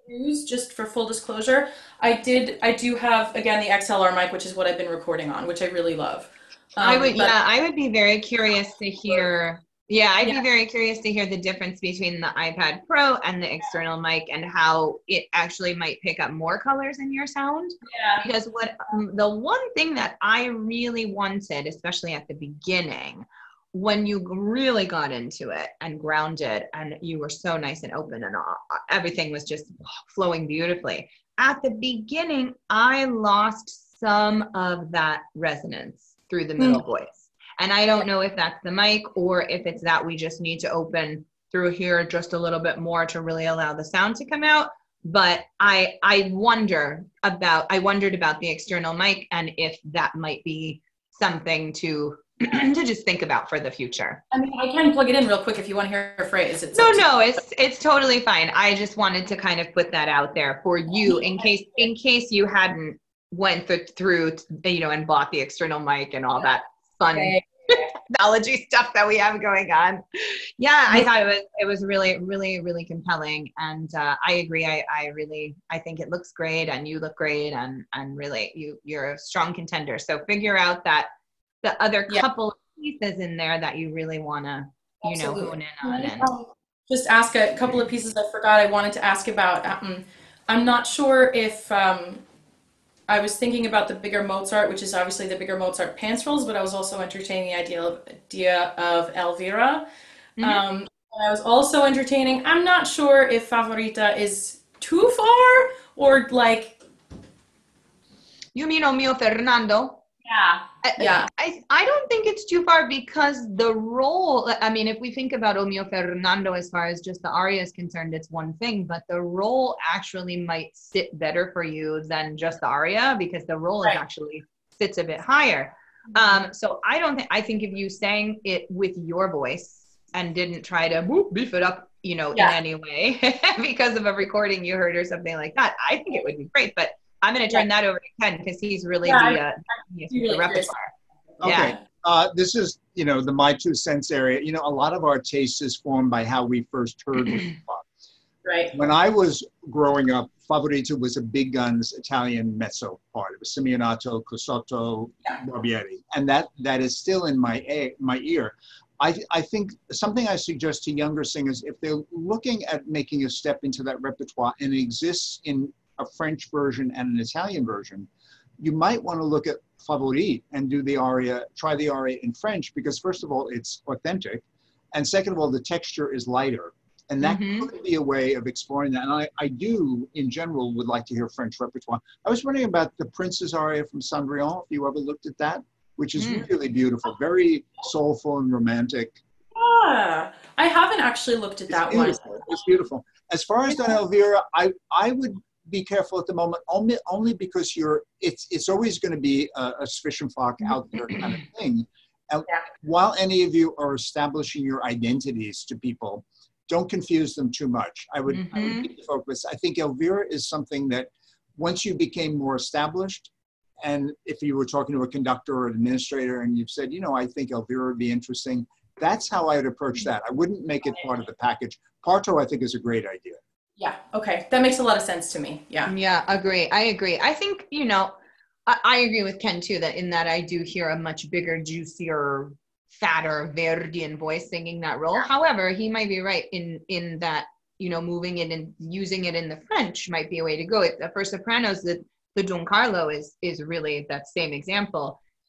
I use. Just for full disclosure, I did. I do have again the XLR mic, which is what I've been recording on, which I really love. I Um, would, but- yeah, I would be very curious to hear. Yeah, I'd Yeah. be very curious to hear the difference between the iPad Pro and the external mic and how it actually might pick up more colors in your sound. Yeah. Because what um, the one thing that I really wanted, especially at the beginning, when you really got into it and grounded, and you were so nice and open, and all, everything was just flowing beautifully. At the beginning, I lost some of that resonance through the middle voice. And I don't know if that's the mic or if it's that we just need to open through here just a little bit more to really allow the sound to come out. But I I wonder about I wondered about the external mic and if that might be something to to just think about for the future. I mean, I can plug it in real quick if you want to hear a phrase. It's No, no, it's it's totally fine. I just wanted to kind of put that out there for you in case in case you hadn't went through you know and bought the external mic and all that fun Okay. Technology stuff that we have going on. Yeah, I thought it was it was really really really compelling, and uh, I agree. I I really I think it looks great, and you look great, and and really you you're a strong contender. So figure out that the other Yeah. couple of pieces in there that you really want to you know hone in on. And, Um, Just ask a couple of pieces I forgot I wanted to ask about. Um, I'm not sure if um, I was thinking about the bigger Mozart, which is obviously the bigger Mozart pants roles, but I was also entertaining the idea of idea of Elvira. Mhm. Um, I was also entertaining. I'm not sure if Favorita is too far or like You mean O mio Fernando? Yeah I, Yeah. I, I don't think it's too far because the role, I mean, if we think about O mio Fernando as far as just the aria is concerned, it's one thing, but the role actually might sit better for you than just the aria because the role Right. is actually sits a bit higher. Um, so I don't think, I think if you sang it with your voice and didn't try to whoop, beef it up, you know, Yeah. in any way because of a recording you heard or something like that, I think it would be great. But I'm going to turn that over to Ken because he's really Yeah, the, uh, the really curious. repertoire. Okay. Yeah. Uh, this is, you know, the my two cents area. You know, a lot of our taste is formed by how we first heard right When I was growing up, Favorita was a big guns Italian mezzo part. It was Simionato, Cosotto, Yeah. Barbieri, and that that is still in my a- my ear. I, I think something I suggest to younger singers, if they're looking at making a step into that repertoire and it exists in a French version and an Italian version, you might want to look at Favorite and do the aria, try the aria in French, because first of all, it's authentic. And second of all, the texture is lighter. And that Mhm. could be a way of exploring that. And I, I do, in general, would like to hear French repertoire. I was wondering about the Prince's aria from Cendrillon, if you ever looked at that, which is Mm. really beautiful, very soulful and romantic. ah, I haven't actually looked at It's that one beautiful. It's beautiful. As far as Donna Elvira, I, I would be careful at the moment, only, only because you're, it's, it's always going to be a, a Zwischenfach out there kind of thing. And Yeah. while any of you are establishing your identities to people, don't confuse them too much. I would, I would Mhm. keep the focus. I think Elvira is something that once you became more established, and if you were talking to a conductor or an administrator and you've said, you know, I think Elvira would be interesting, that's how I would approach that. I wouldn't make it part of the package. Parto, I think, is a great idea. Yeah okay that makes a lot of sense to me yeah Yeah, agree. I agree. I think, you know, I, I agree with Ken too, that in that I do hear a much bigger, juicier, fatter Verdian voice singing that role. However, he might be right in in that, you know, moving it and using it in the French might be a way to go. It, for sopranos, the the Don Carlo is is really that same example.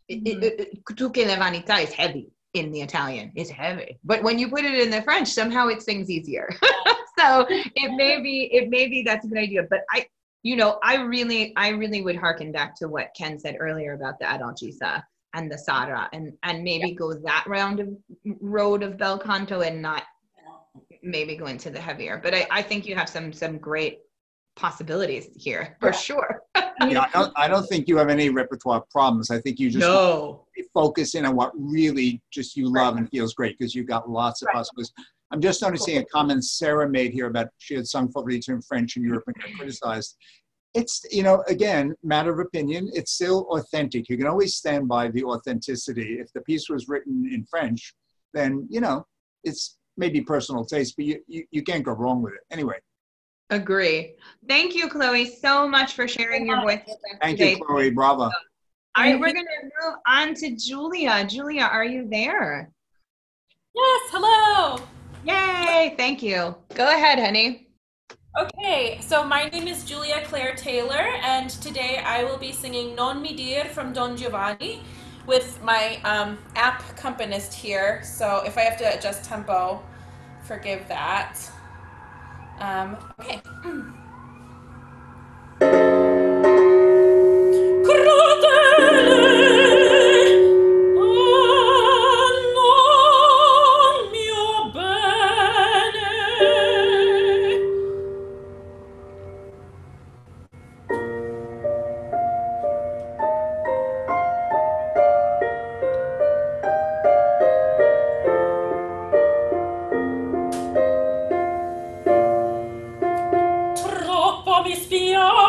It- it- mm-hmm. it- Tu che la vanità is heavy in the Italian. It's heavy. But when you put it in the French, somehow it sings easier. so it may be it may be that's a good idea. But I you know, I really I really would harken back to what Ken said earlier about the Adalgisa and the Sara and and maybe yeah. go that round of road of bel canto and not maybe go into the heavier. But I, I think you have some some great possibilities here for sure. yeah, I don't, I don't think you have any repertoire problems. I think you just no. focus in on what really just you love right. and feels great because you've got lots of right. possibilities. I'm just noticing a comment Sarah made here about she had sung Favourite in French in Europe and got criticized. It's, you know, again, matter of opinion. It's still authentic. You can always stand by the authenticity. If the piece was written in French, then, you know, it's maybe personal taste, but you, you, you can't go wrong with it. Anyway, Agree. Thank you, Chloe, so much for sharing your voice Thank today. you, Chloe. Bravo. All right, we're going to move on to Julia. Julia, are you there? Yes, hello. Yay, thank you. Go ahead, honey. Okay, so my name is Julia Claire Taylor, and today I will be singing Non mi dir from Don Giovanni with my um, app accompanist here. So if I have to adjust tempo, forgive that. Um, okay. 定要。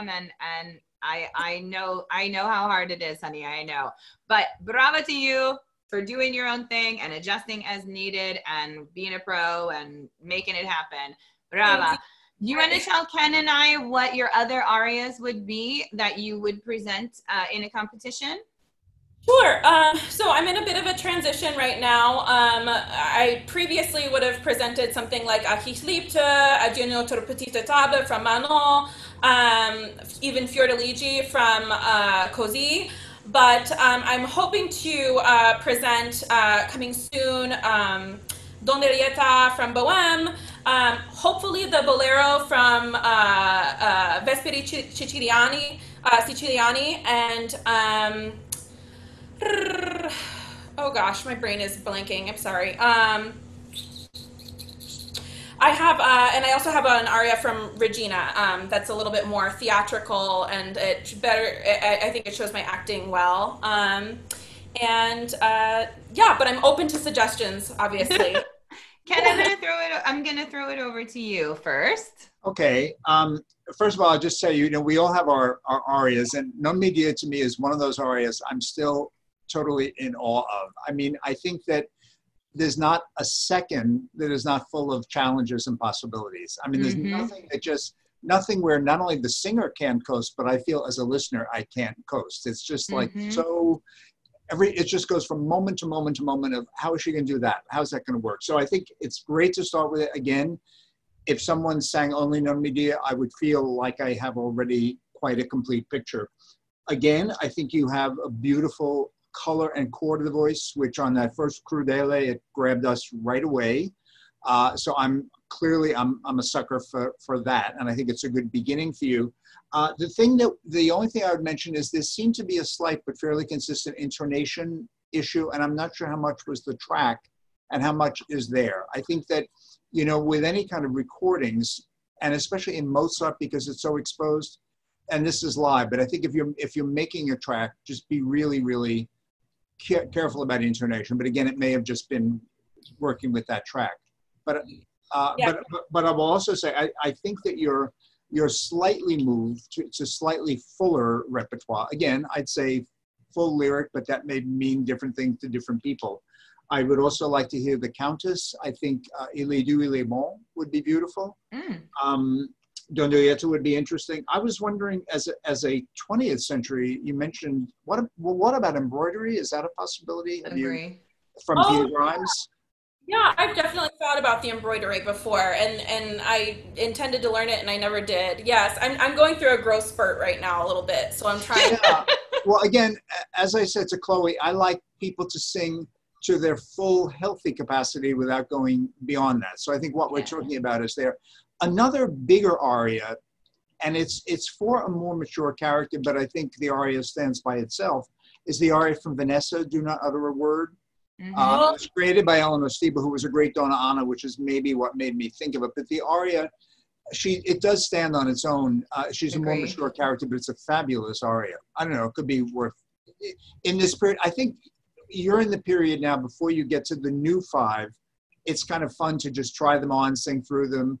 Medium and and I I know I know how hard it is, honey. I know. But brava to you for doing your own thing and adjusting as needed and being a pro and making it happen. Brava. You want to tell Ken and I what your other arias would be that you would present uh, in a competition? Sure. Uh, so I'm in a bit of a transition right now. Um, I previously would have presented something like Ach, ich liebte, Adjunio Petite Table from Manon, um, even Fiordiligi from uh, Così. But um, I'm hoping to uh, present uh, coming soon um, Donde lieta from Bohème, um, hopefully the Bolero from uh, uh, Vespri Siciliani, uh, Siciliani, and um, oh gosh, my brain is blanking. I'm sorry. Um, I have, uh, and I also have an aria from Regina um, that's a little bit more theatrical and it better. I, I think it shows my acting well. Um, and uh, yeah, but I'm open to suggestions, obviously. Ken, I'm gonna throw it. I'm gonna throw it over to you first. Okay. Um, first of all, I'll just say, you know, we all have our, our arias, and Non mi dir to me is one of those arias I'm still totally in awe of. I mean, I think that there's not a second that is not full of challenges and possibilities. I mean, there's mm-hmm. nothing that just nothing where not only the singer can't coast, but I feel as a listener I can't coast. It's just like mm-hmm. so every it just goes from moment to moment to moment of how is she going to do that how's that going to work so i think it's great to start with it again if someone sang only non mi dir i would feel like i have already quite a complete picture again i think you have a beautiful color and core of the voice which on that first crudele it grabbed us right away uh, so i'm clearly I'm, I'm a sucker for, for that and i think it's a good beginning for you uh, the thing that the only thing I would mention is there seemed to be a slight but fairly consistent intonation issue, and I'm not sure how much was the track and how much is there. I think that you know with any kind of recordings, and especially in Mozart because it's so exposed, and this is live. But I think if you're if you're making a track, just be really really careful about intonation. But again, it may have just been working with that track. But uh, yeah. but, but but I will also say I, I think that you're you're slightly moved to, to slightly fuller repertoire. Again, I'd say full lyric, but that may mean different things to different people. I would also like to hear the Countess. I think uh, Il est doux, il est bon would be beautiful. Mm. Um, Donde lieta would be interesting. I was wondering, as a, as a 20th century, you mentioned, what, well, what about embroidery? Is that a possibility? Have Agree. You, from oh, Peter Grimes? Yeah, I've definitely thought about the embroidery before, and and I intended to learn it, and I never did. Yes, I'm I'm going through a growth spurt right now a little bit, so I'm trying. Yeah. well, again, as I said to Chloe, I like people to sing to their full healthy capacity without going beyond that. So I think what we're talking about is there. Another bigger aria, and it's it's for a more mature character, but I think the aria stands by itself. Is the aria from Vanessa? Do not utter a word. Mm-hmm. Uh, it was created by Eleanor Steber, who was a great Donna Anna, which is maybe what made me think of it. But the aria, she it does stand on its own. Uh, she's Agreed. a more mature character, but it's a fabulous aria. I don't know. It could be worth in this period. I think you're in the period now before you get to the new five. It's kind of fun to just try them on, sing through them,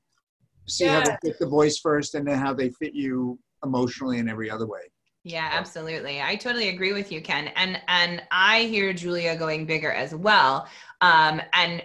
see yeah. how they fit the voice first, and then how they fit you emotionally in every other way. Yeah, absolutely. I totally agree with you, Ken. And and I hear Julia going bigger as well. Um, and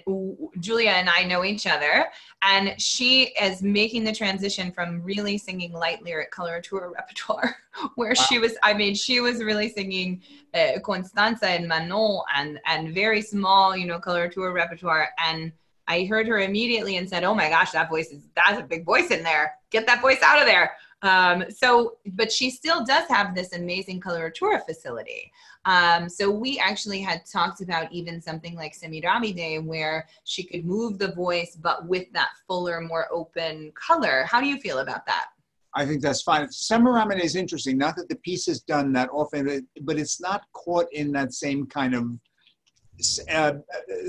Julia and I know each other, and she is making the transition from really singing light lyric coloratura repertoire, where wow. she was. I mean, she was really singing uh, Constanza and Manon and and very small, you know, coloratura repertoire. And I heard her immediately and said, "Oh my gosh, that voice is that's a big voice in there. Get that voice out of there." Um, so, but she still does have this amazing coloratura facility. Um, so we actually had talked about even something like Semiramide where she could move the voice, but with that fuller, more open color. How do you feel about that? I think that's fine. Semiramide is interesting. Not that the piece is done that often, but it's not caught in that same kind of uh,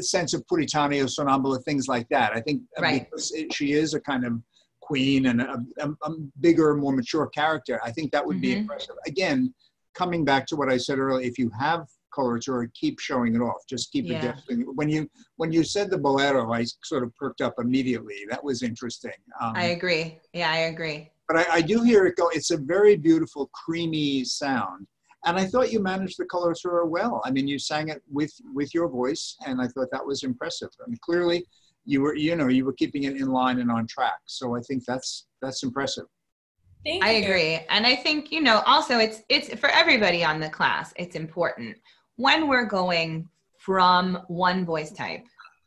sense of Puritani or Sonnambula, things like that. I think right. because she is a kind of queen and a, a, a bigger, more mature character, I think that would be mm-hmm. impressive. Again, coming back to what I said earlier, if you have coloratura, keep showing it off. Just keep Yeah. it. When you when you said the bolero, I sort of perked up immediately. That was interesting. Um, I agree. Yeah, I agree. but I, I do hear it go. It's a very beautiful, creamy sound, and I thought you managed the coloratura well. I mean, you sang it with with your voice, and I thought that was impressive. I mean, clearly, you were you know you were keeping it in line and on track. So I think that's that's impressive. Thank I you. agree. And I think, you know, also it's it's for everybody on the class, it's important when we're going from one voice type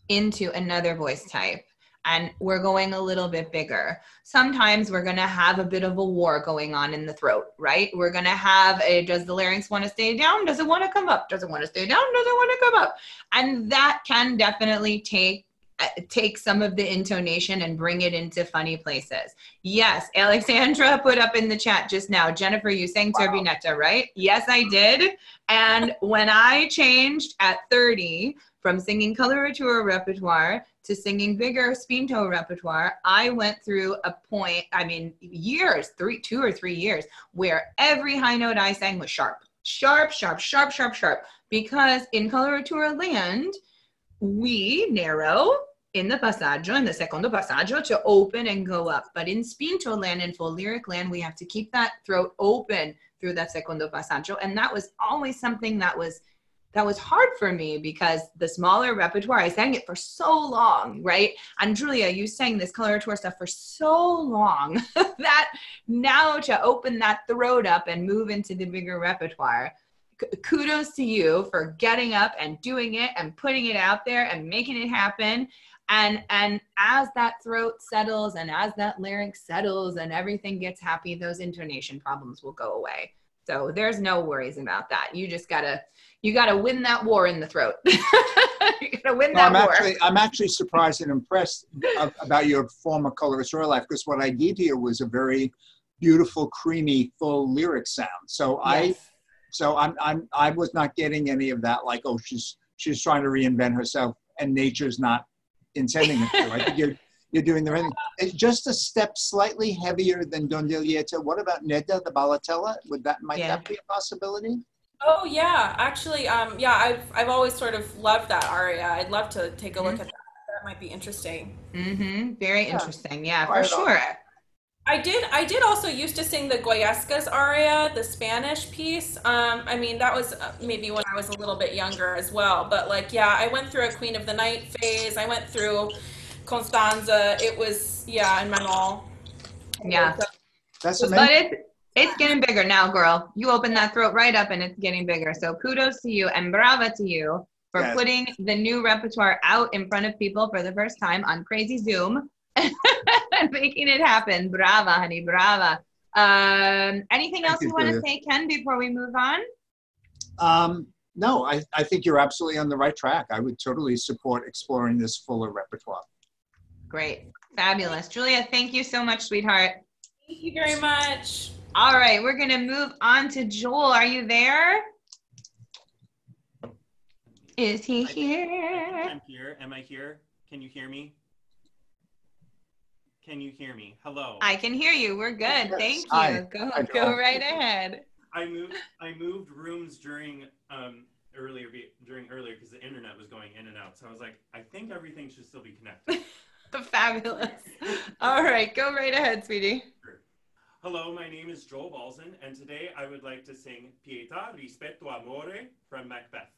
into another voice type and we're going a little bit bigger. Sometimes we're going to have a bit of a war going on in the throat, right? We're going to have a does the larynx want to stay down? Does it want to come up? Does it want to stay down? Does it want to come up? And that can definitely take uh, take some of the intonation and bring it into funny places. Yes, Alexandra put up in the chat just now. Jennifer, you sang Zerbinetta, right? Yes, I did. And when I changed at 30 from singing coloratura repertoire to singing bigger spinto repertoire, I went through a point, I mean, years, three, two or three years, where every high note I sang was sharp. Sharp, sharp, sharp, sharp, sharp. Because in coloratura land, we narrow in the passaggio, in the secondo passaggio, to open and go up. But in spinto land and full lyric land, we have to keep that throat open through that secondo passaggio. And that was always something that was that was hard for me because the smaller repertoire, I sang it for so long, right? And Julia, you sang this coloratura stuff for so long that now to open that throat up and move into the bigger repertoire, kudos to you for getting up and doing it and putting it out there and making it happen. And and as that throat settles and as that larynx settles and everything gets happy those intonation problems will go away. So there's no worries about that. You just gotta you gotta win that war in the throat you gotta win No, that I'm war actually I'm actually surprised and impressed about your former coloratura life because what I did here was a very beautiful, creamy, full lyric sound. So I so I'm I'm I was not getting any of that like oh she's she's trying to reinvent herself and nature's not intending it to. I think you're you're doing the right thing. It's just a step slightly heavier than Don Donde lieta. What about Nedda, the Ballatella? Would that might Yeah. that be a possibility? Oh yeah, actually, um, yeah, I've I've always sort of loved that aria. I'd love to take a look at that. That might be interesting. mm-hmm. very Yeah. interesting yeah for sure I did I did also used to sing the Goyescas aria, the Spanish piece. Um, I mean that was uh, maybe when I was a little bit younger as well. But like yeah, I went through a Queen of the Night phase. I went through Constanza. It was yeah, in Manuel. Yeah. That's but amazing. it's it's getting bigger now girl you open that throat right up and it's getting bigger so kudos to you and brava to you for Yes. putting the new repertoire out in front of people for the first time on crazy zoom and making it happen brava honey brava um anything Thank else you, you want to say ken before we move on Um, no, I, I think you're absolutely on the right track. I would totally support exploring this fuller repertoire. great fabulous julia thank you so much sweetheart Thank you very much. All right we're gonna move on to joel are you there is he here I'm here. Am I here? Can you hear me? Can you hear me? Hello. I can hear you. We're good. Yes. Thank you. Hi. Go Hi, go right ahead. I moved. I moved rooms during um earlier be- during earlier because the internet was going in and out. So I was like, I think everything should still be connected. Fabulous. All right, go right ahead, sweetie. Hello, my name is Joel Balzun, and today I would like to sing Pietà rispetto amore from Macbeth.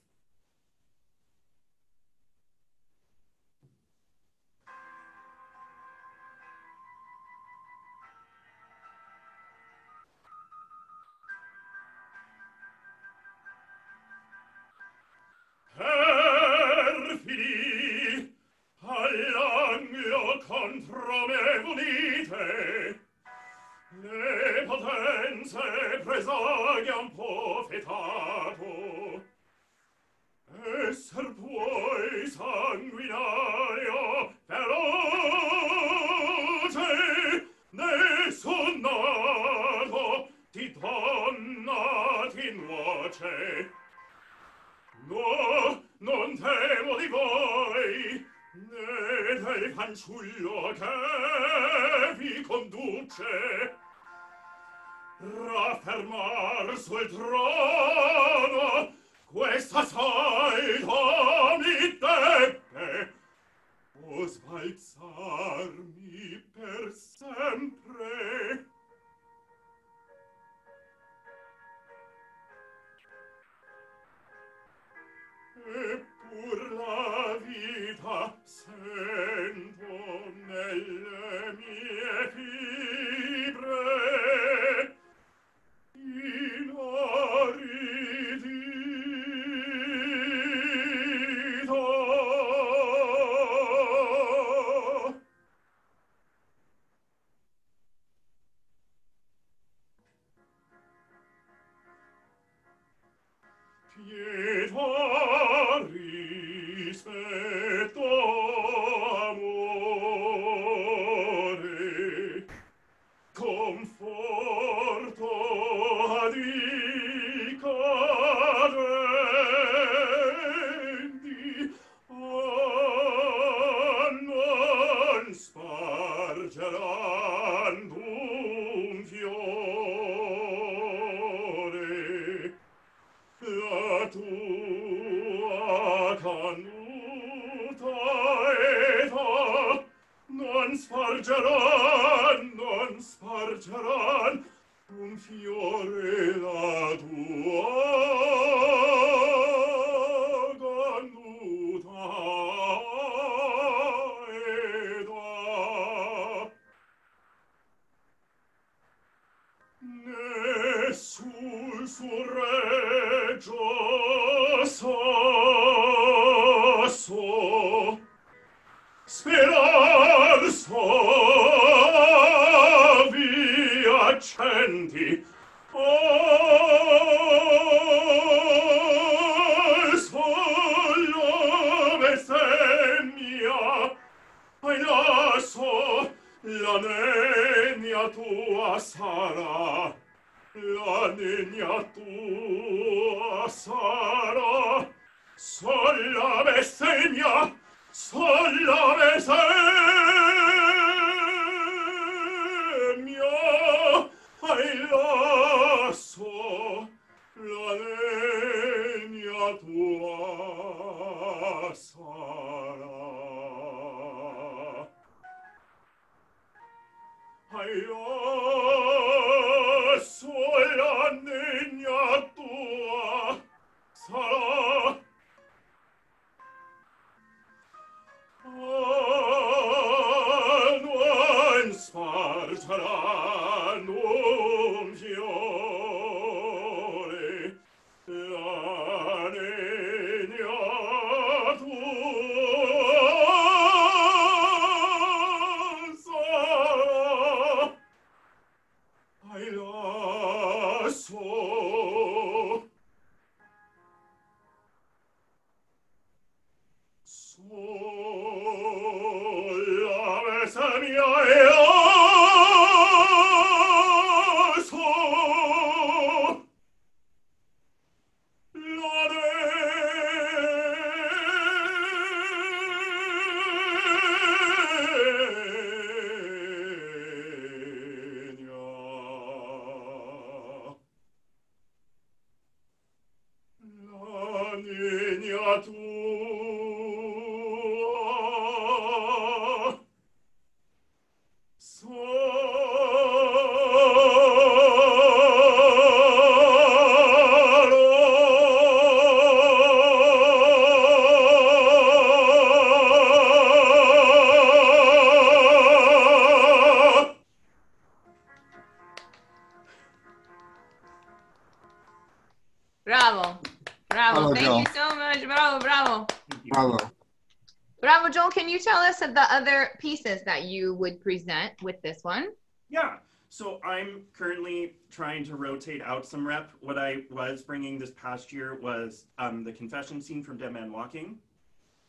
Of the other pieces that you would present with this one? Yeah. So I'm currently trying to rotate out some rep. What I was bringing this past year was um, the confession scene from Dead Man Walking,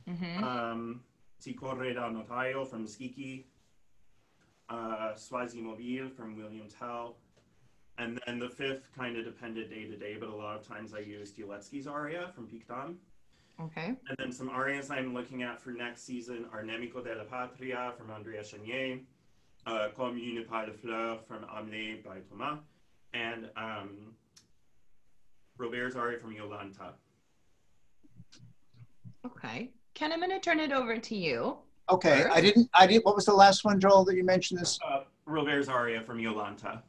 Mm-hmm. um, Si corre dal notaio from Schicchi, uh, Sois immobile from William Tell, and then the fifth kind of depended day to day, but a lot of times I used Yeletsky's aria from Pique Dame. Okay. And then some arias I'm looking at for next season are Nemico della Patria from Andrea Chenier, uh, Comme une pâle fleur from Hamlet by Thomas, and um, Robert's aria from Yolanta. Okay. Ken, I'm going to turn it over to you. Okay. First. I didn't, I didn't, what was the last one, Joel, that you mentioned this? Uh, Robert's aria from Yolanta.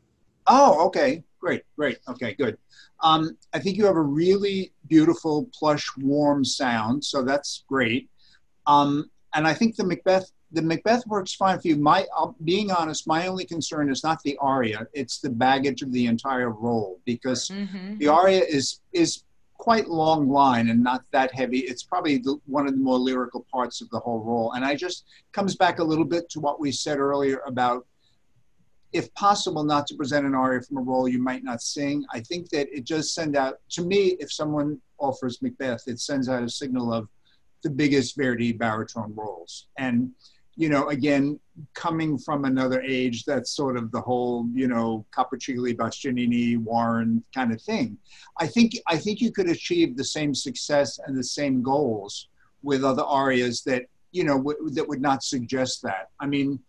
Oh, okay, great, great, okay, good. Um, I think you have a really beautiful, plush, warm sound, so that's great. Um, and I think the Macbeth, the Macbeth works fine for you. My, uh, being honest, my only concern is not the aria; it's the baggage of the entire role because Mm-hmm. the aria is is quite long line and not that heavy. It's probably the, one of the more lyrical parts of the whole role. And I just comes back a little bit to what we said earlier about if possible not to present an aria from a role you might not sing. I think that it does send out to me if someone offers Macbeth, it sends out a signal of the biggest Verdi baritone roles. And you know, again, coming from another age, that's sort of the whole, you know, Cappuccilli, Bastianini, Warren kind of thing. I think I think you could achieve the same success and the same goals with other arias that you know w- that would not suggest that. I mean,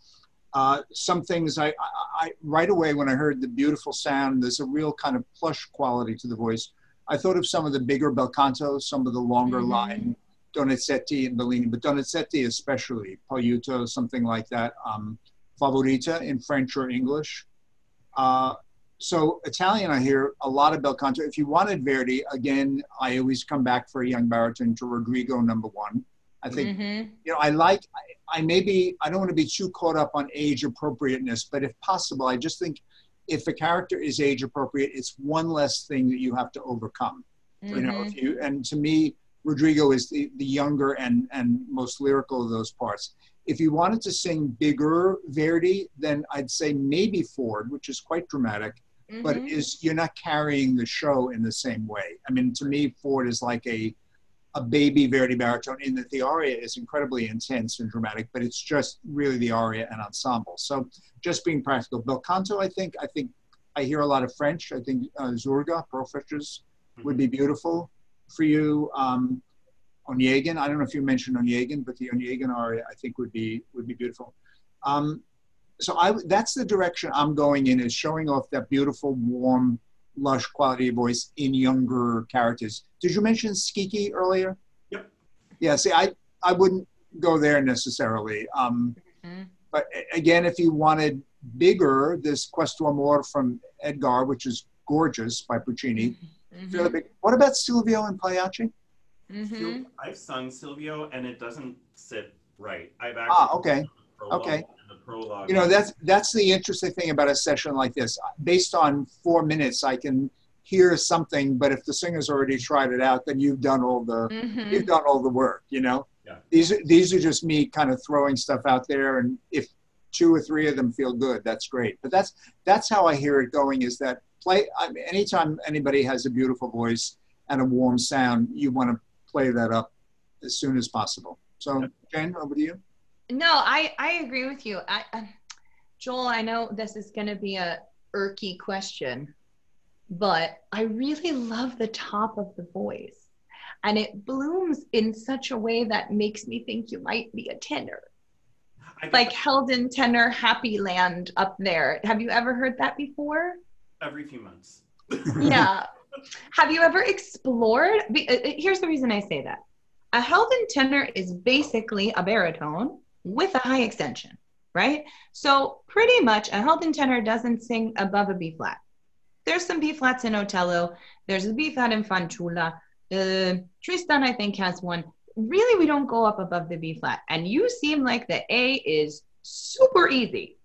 uh, some things I, I, I right away when I heard the beautiful sound, there's a real kind of plush quality to the voice. I thought of some of the bigger bel cantos, some of the longer Mhm. line Donizetti and Bellini, but Donizetti especially, Paiuto, something like that, um, Favorita in French or English. Uh, so Italian, I hear a lot of bel canto. If you wanted Verdi, again, I always come back for a young baritone to Rodrigo number one. I think Mm-hmm. you know, I like, I, I maybe, I don't want to be too caught up on age appropriateness, but if possible, I just think if a character is age appropriate, it's one less thing that you have to overcome. You know, Mm-hmm. if you, and to me, Rodrigo is the, the younger and, and most lyrical of those parts. If you wanted to sing bigger Verdi, then I'd say maybe Ford, which is quite dramatic, but Mhm. is you're not carrying the show in the same way. I mean, to me, Ford is like a a baby Verdi baritone in that the aria is incredibly intense and dramatic, but it's just really the aria and ensemble. So just being practical. Bel canto, I think, I think I hear a lot of French. I think uh, Zurga, Pearl Fishers, would be beautiful for you. Um, Onegin, I don't know if you mentioned Onegin, but the Onegin aria I think would be would be beautiful. Um, so I that's the direction I'm going in is showing off that beautiful, warm, lush quality of voice in younger characters. Did you mention Schicchi earlier? Yep. Yeah. See, I I wouldn't go there necessarily. Um, Mhm. But again, if you wanted bigger, this Questo Amor from Edgar, which is gorgeous by Puccini. Mm-hmm. Really big. What about Silvio and Pagliacci? Mm-hmm. I've sung Silvio and it doesn't sit right. I've actually Ah, okay. the prologue, Okay. And The prologue. You know, that's that's the interesting thing about a session like this. Based on four minutes, I can hear something, but if the singer's already tried it out, then you've done all the Mm-hmm. you've done all the work. You know, Yeah. these are- these are just me kind of throwing stuff out there, and if two or three of them feel good, that's great. But that's that's how I hear it going. Is that play? I mean, anytime anybody has a beautiful voice and a warm sound, you want to play that up as soon as possible. So, Jen, over to you. No, I I agree with you. I, I Joel, I know this is going to be a irky question, but I really love the top of the voice, and it blooms in such a way that makes me think you might be a tenor, like that Heldentenor, happy land up there. Have you ever heard that before? every few months. yeah. Have you ever explored? uh, uh, Here's the reason I say that. A Heldentenor is basically a baritone with a high extension, right? So pretty much a held tenor doesn't sing above a B flat. There's some B flats in Otello. There's a B flat in Fanciulla. Uh, Tristan, I think, has one. Really, we don't go up above the B flat. And you seem like the A is super easy.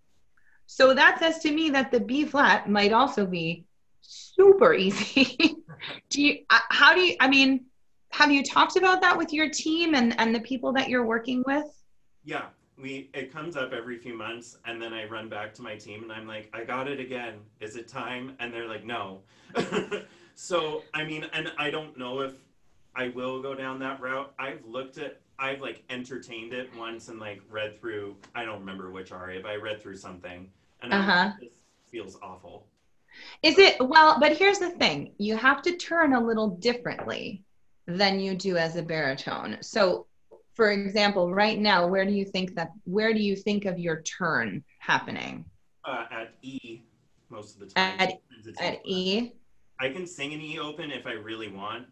So that says to me that the B flat might also be super easy. do you, uh, how do you, I mean, have you talked about that with your team and, and the people that you're working with? Yeah, we it comes up every few months, and then I run back to my team and I'm like, I got it again. Is it time? And they're like, no. so I mean, and I don't know if I will go down that route. I've looked at, I've like entertained it once and like read through. I don't remember which aria, but I read through something, and Uh-huh. like, this feels awful. Is it, well, but here's the thing you have to turn a little differently than you do as a baritone. So, for example, right now, where do you think that, where do you think of your turn happening? Uh, at E, most of the time. At- At E? I can sing an E open if I really want,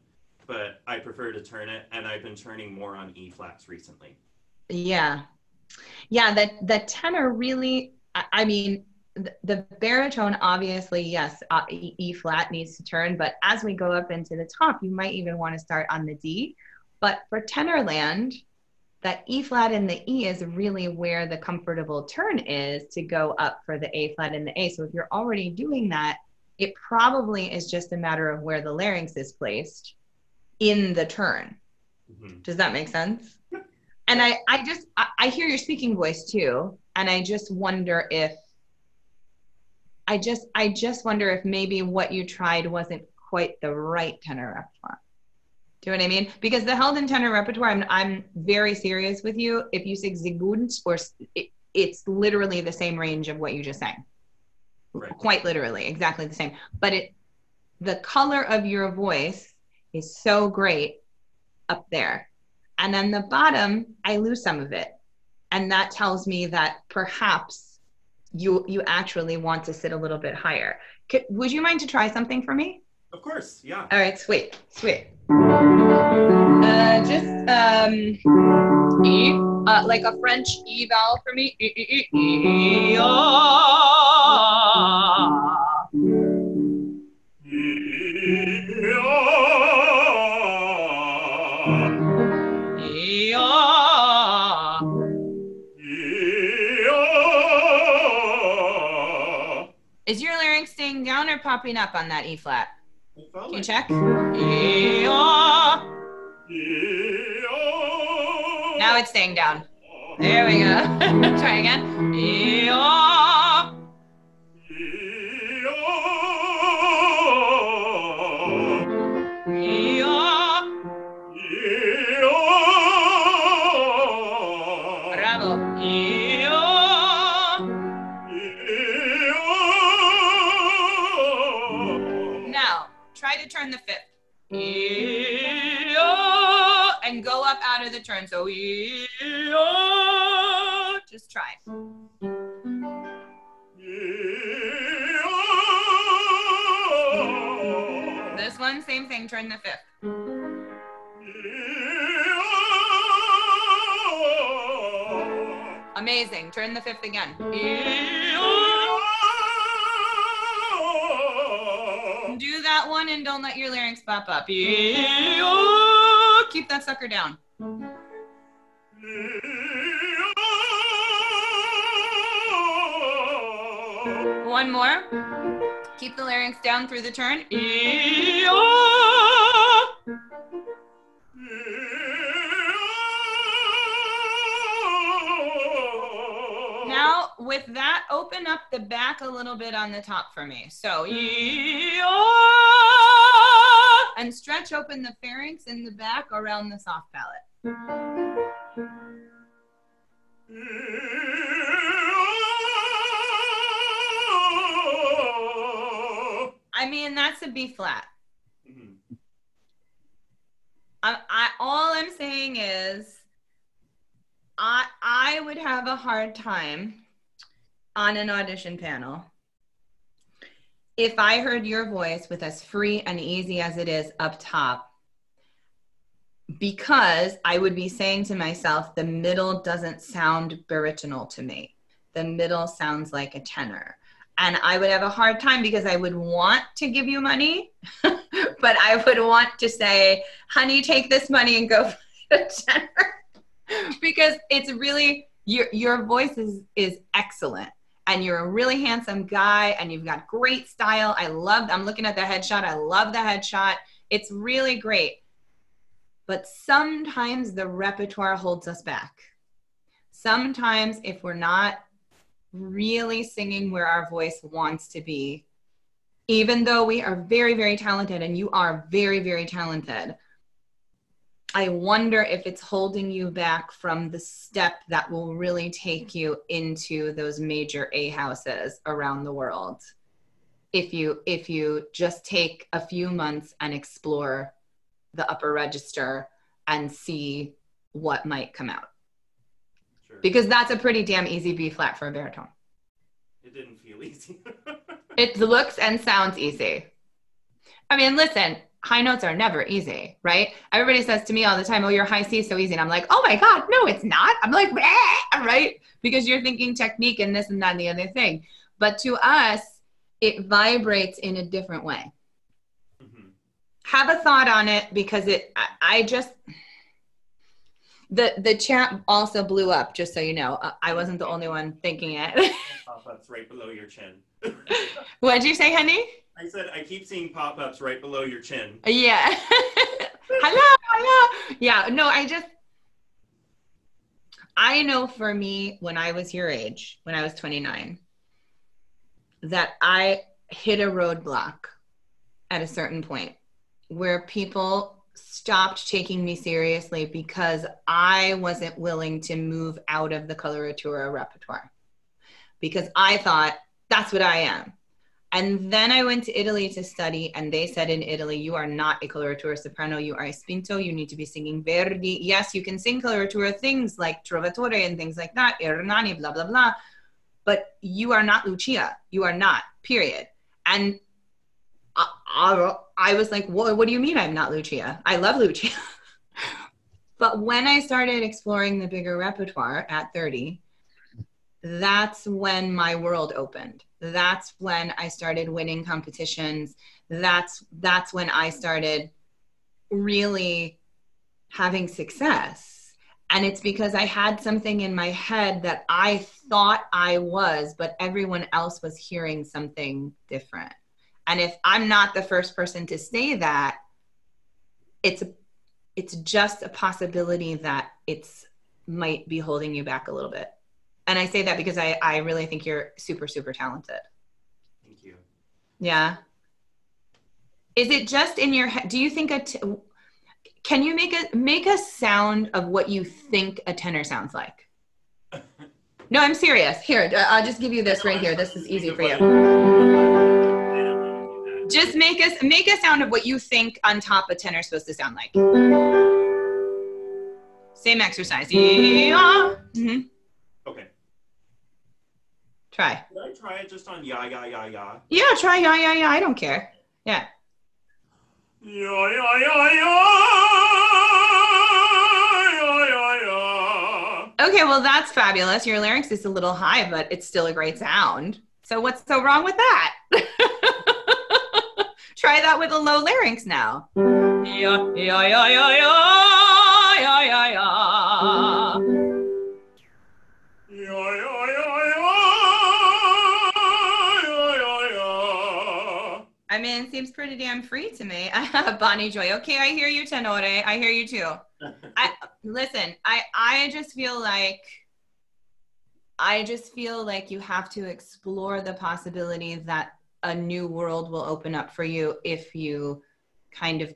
but I prefer to turn it, and I've been turning more on E flats recently. Yeah. Yeah, the the tenor really I, I mean the, the baritone obviously yes uh, e, e flat needs to turn but as we go up into the top you might even want to start on the D but for tenor land that E flat and the E is really where the comfortable turn is to go up for the A flat and the A so if you're already doing that it probably is just a matter of where the larynx is placed in the turn Mhm. does that make sense? And I, I just, I, I hear your speaking voice too, and I just wonder if, I just, I just wonder if maybe what you tried wasn't quite the right tenor repertoire. Do you know what I mean? Because the Heldentenor repertoire, I'm, I'm very serious with you. If you sing Siegmund or it, it's literally the same range of what you just sang. Right. Quite literally, exactly the same. But it, the color of your voice is so great up there. And then the bottom, I lose some of it. And that tells me that perhaps you you actually want to sit a little bit higher. Could, would you mind to try something for me? Of course, yeah. All right, sweet, sweet. Uh, just um, E, uh, like a French E vowel for me. E, e, e, e, ah. E, ah. Is your larynx staying down or popping up on that E flat? Can you check? Now it's staying down. There we go. Try again. And go up out of the turn. So, just try. This one, same thing, turn the fifth. Amazing. Turn the fifth again. Do that one and don't let your larynx pop up. Keep that sucker down. One more. Keep the larynx down through the turn. Now, with that, open up the back a little bit on the top for me. So, and stretch open the pharynx in the back around the soft palate. I mean, that's a B flat. Mhm. I, I all I'm saying is I I would have a hard time on an audition panel if I heard your voice with as free and easy as it is up top because I would be saying to myself the middle doesn't sound baritonal to me. The middle sounds like a tenor. And I would have a hard time because I would want to give you money, but I would want to say, honey, take this money and go for tenor. because it's really your your voice is is excellent. And you're a really handsome guy and you've got great style. I love I'm looking at the headshot. I love the headshot. It's really great. But sometimes the repertoire holds us back. Sometimes if we're not really singing where our voice wants to be, even though we are very, very talented and you are very, very talented, I wonder if it's holding you back from the step that will really take you into those major A houses around the world. If you if you just take a few months and explore the upper register and see what might come out. Sure. Because that's a pretty damn easy B flat for a baritone. it didn't feel easy. It looks and sounds easy. I mean, listen, high notes are never easy, right? Everybody says to me all the time, "Oh, your high C is so easy," and I'm like, "Oh my god, no, it's not." I'm like, right? Because you're thinking technique and this and that and the other thing. But to us, it vibrates in a different way. Mhm. Have a thought on it because it. I, I just the the chat also blew up. Just so you know, Uh, I wasn't the only one thinking it. Pop-ups right below your chin. What'd you say, honey? I said I keep seeing pop-ups right below your chin. Yeah. hello, hello. Yeah, no, I just I know for me when I was your age, when I was 29, that I hit a roadblock at a certain point where people stopped taking me seriously because I wasn't willing to move out of the coloratura repertoire. Because I thought that's what I am. And then I went to Italy to study, and they said in Italy, you are not a coloratura soprano, you are a spinto, you need to be singing Verdi. Yes, you can sing coloratura things like Trovatore and things like that, Ernani, blah, blah, blah, but you are not Lucia. You are not, period. And I, I, I was like, what, what do you mean I'm not Lucia? I love Lucia. but when I started exploring the bigger repertoire at 30, that's when my world opened that's when i started winning competitions. That's that's when i started really having success. And it's because i had something in my head that i thought i was but everyone else was hearing something different. And if i'm not the first person to say that it's it's just a possibility that it's might be holding you back a little bit and I say that because I, I really think you're super, super talented. Thank you. Yeah. Is it just in your head? Do you think a, t- can you make a, make a sound of what you think a tenor sounds like? No, I'm serious. Here, I'll just give you this right here. This is easy for you. I don't want to do that. Just make us make a sound of what you think on top a tenor is supposed to sound like. Same exercise. Yeah. hmm Okay. Try. Could I try it just on ya ya ya ya? Yeah, try. Yeah, yeah, yeah. I don't care. Yeah. Ja. Ja, ja, ja. Okay, well, that's fabulous. Your larynx is a little high, but it's still a great sound. So, what's so wrong with that? Try that with a low larynx now. Yeah, yeah, yeah, yeah, yeah, mean, seems pretty damn free to me. Bonnie Joy. Okay, I hear you, Tenore. I hear you too. I listen. I I just feel like I just feel like you have to explore the possibility that a new world will open up for you if you kind of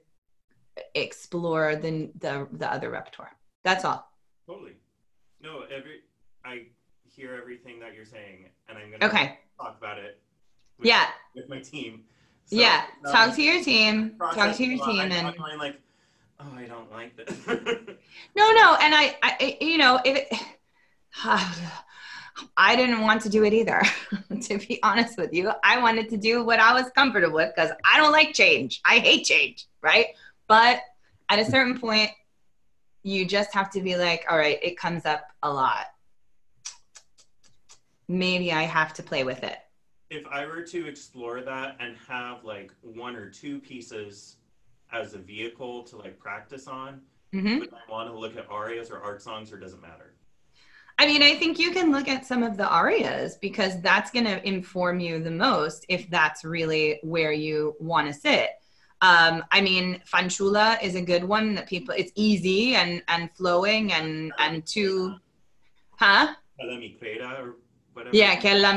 explore the the, the other repertoire. That's all. Totally. No, every I hear everything that you're saying, and I'm gonna Okay. talk about it. With, Yeah. With my team. So, Yeah. um, Talk to your team. Talk to your team I'm and like, oh, I don't like this. No, no, and I, I you know, if it, I didn't want to do it either. to be honest with you, I wanted to do what I was comfortable with because I don't like change. I hate change, right? But at a certain point, you just have to be like, all right, it comes up a lot. Maybe I have to play with it. If I were to explore that and have like one or two pieces as a vehicle to like practice on, hmm would I want to look at arias or art songs, or does it matter? I mean, I think you can look at some of the arias because that's going to inform you the most if that's really where you want to sit. Um, I mean, Fanciulla is a good one that people. It's easy and and flowing and and too, huh? Or whatever. Yeah, che la.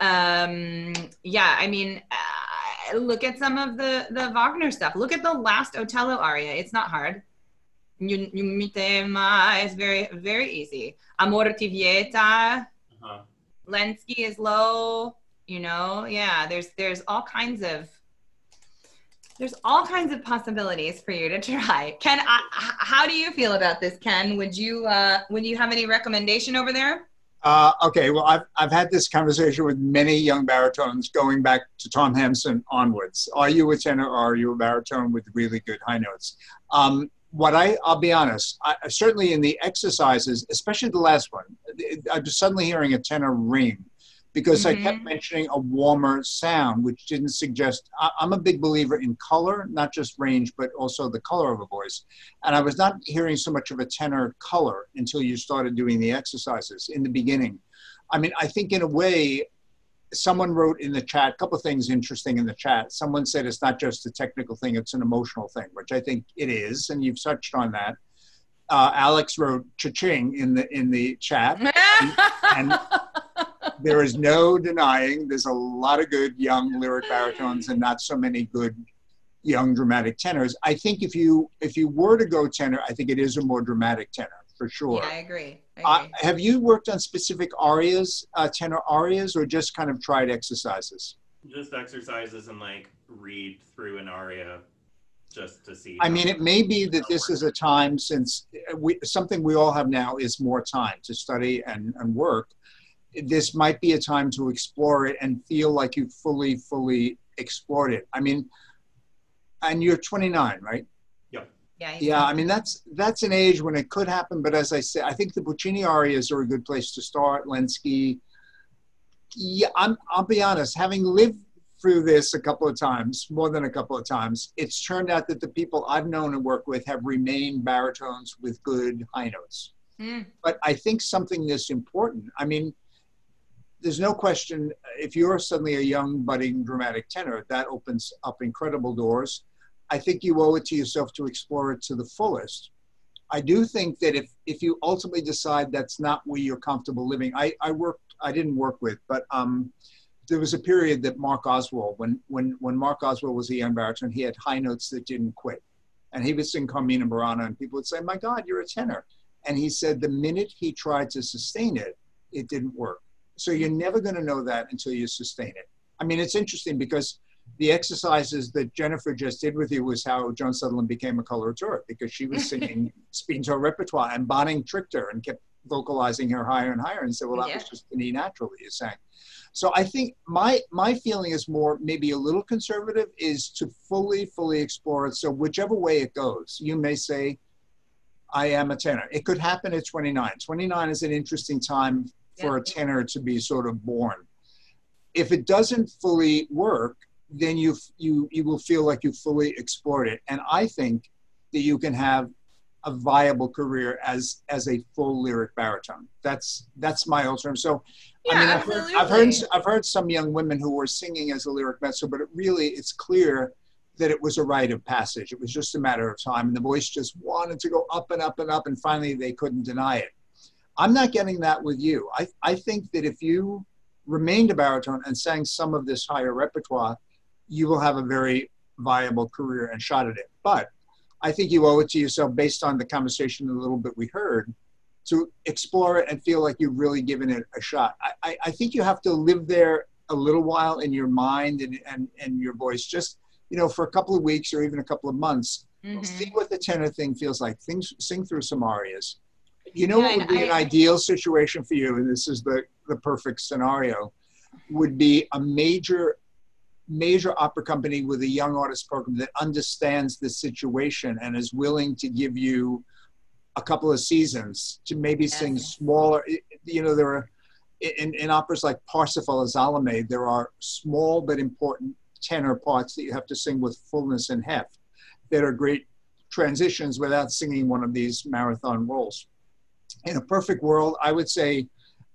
Um, yeah, I mean, uh, look at some of the the Wagner stuff. Look at the last Otello aria. It's not hard. You you mi tema is very very easy. Amor ti vieta. Uh-huh. Lenski is low. You know, yeah. There's there's all kinds of there's all kinds of possibilities for you to try. Ken, I, how do you feel about this, Ken? Would you uh, would you have any recommendation over there? Uh, okay, well, I've, I've had this conversation with many young baritones going back to Tom Hampson onwards. Are you a tenor or are you a baritone with really good high notes? Um, what I, I'll be honest, I, certainly in the exercises, especially the last one, I'm just suddenly hearing a tenor ring because mm-hmm. I kept mm-hmm. mentioning a warmer sound, which didn't suggest. I, am a big believer in color, not just range, but also the color of a voice. And I was not hearing so much of a tenor color until you started doing the exercises in the beginning. I mean, I think in a way, someone wrote in the chat a couple of things interesting in the chat. Someone said it's not just a technical thing; it's an emotional thing, which I think it is, and you've touched on that. Uh, Alex wrote "cha-ching" in the in the chat, and, and there is no denying there's a lot of good young lyric baritones and not so many good young dramatic tenors. I think if you if you were to go tenor, I think it is a more dramatic tenor for sure. Yeah, I agree. I uh, agree. Uh, have you worked on specific arias, uh, tenor arias, or just kind of tried exercises? Just exercises and like read through an aria just to see. I mean, it may be that this is a time since we, something we all have now is more time to study and, and work this might be a time to explore it and feel like you fully, fully explored it. I mean, and you're 29, right? Yeah. Yeah. Yeah. I mean, that's that's an age when it could happen. But as I say, I think the Puccini arias are a good place to start. Lenski. Yeah, I'm. I'll be honest. Having lived through this a couple of times, more than a couple of times, it's turned out that the people I've known and worked with have remained baritones with good high notes. Mm. But I think something that's important. I mean, there's no question if you're suddenly a young budding dramatic tenor that opens up incredible doors. I think you owe it to yourself to explore it to the fullest. I do think that if if you ultimately decide that's not where you're comfortable living i i worked i didn't work with but um there was a period that mark oswald when when when mark oswald was a young baritone he had high notes that didn't quit. And he would sing carmina burana and people would say my god you're a tenor. And he said the minute he tried to sustain it it didn't work so you're never going to know that until you sustain it. I mean, it's interesting because the exercises that Jennifer just did with you was how Joan Sutherland became a coloratura because she was singing speaking to her repertoire and Bonynge tricked her and kept vocalizing her higher and higher and said, well, that yeah. was just the natural that you sang. So I think my my feeling is more maybe a little conservative is to fully fully explore it. So whichever way it goes, you may say, I am a tenor. It could happen at 29. 29 is an interesting time for a tenor to be sort of born. If it doesn't fully work, then you you you will feel like you fully explored it. And I think that you can have a viable career as as a full lyric baritone. That's that's my alternative. So, yeah, I mean, I've heard, I've heard I've heard some young women who were singing as a lyric mezzo, but it really it's clear that it was a rite of passage. It was just a matter of time, and the voice just wanted to go up and up and up, and finally they couldn't deny it. I'm not getting that with you. I, I think that if you remained a baritone and sang some of this higher repertoire, you will have a very viable career and shot at it. But I think you owe it to yourself, based on the conversation a little bit we heard, to explore it and feel like you've really given it a shot. I, I, I think you have to live there a little while in your mind and, and, and your voice, just you know, for a couple of weeks or even a couple of months. Mm-hmm. See what the tenor thing feels like. Things, sing through some arias you know what would be I, an ideal situation for you, and this is the, the perfect scenario, would be a major major opera company with a young artist program that understands the situation and is willing to give you a couple of seasons to maybe yes. sing smaller you know there are in, in operas like parsifal or salome there are small but important tenor parts that you have to sing with fullness and heft that are great transitions without singing one of these marathon roles in a perfect world, I would say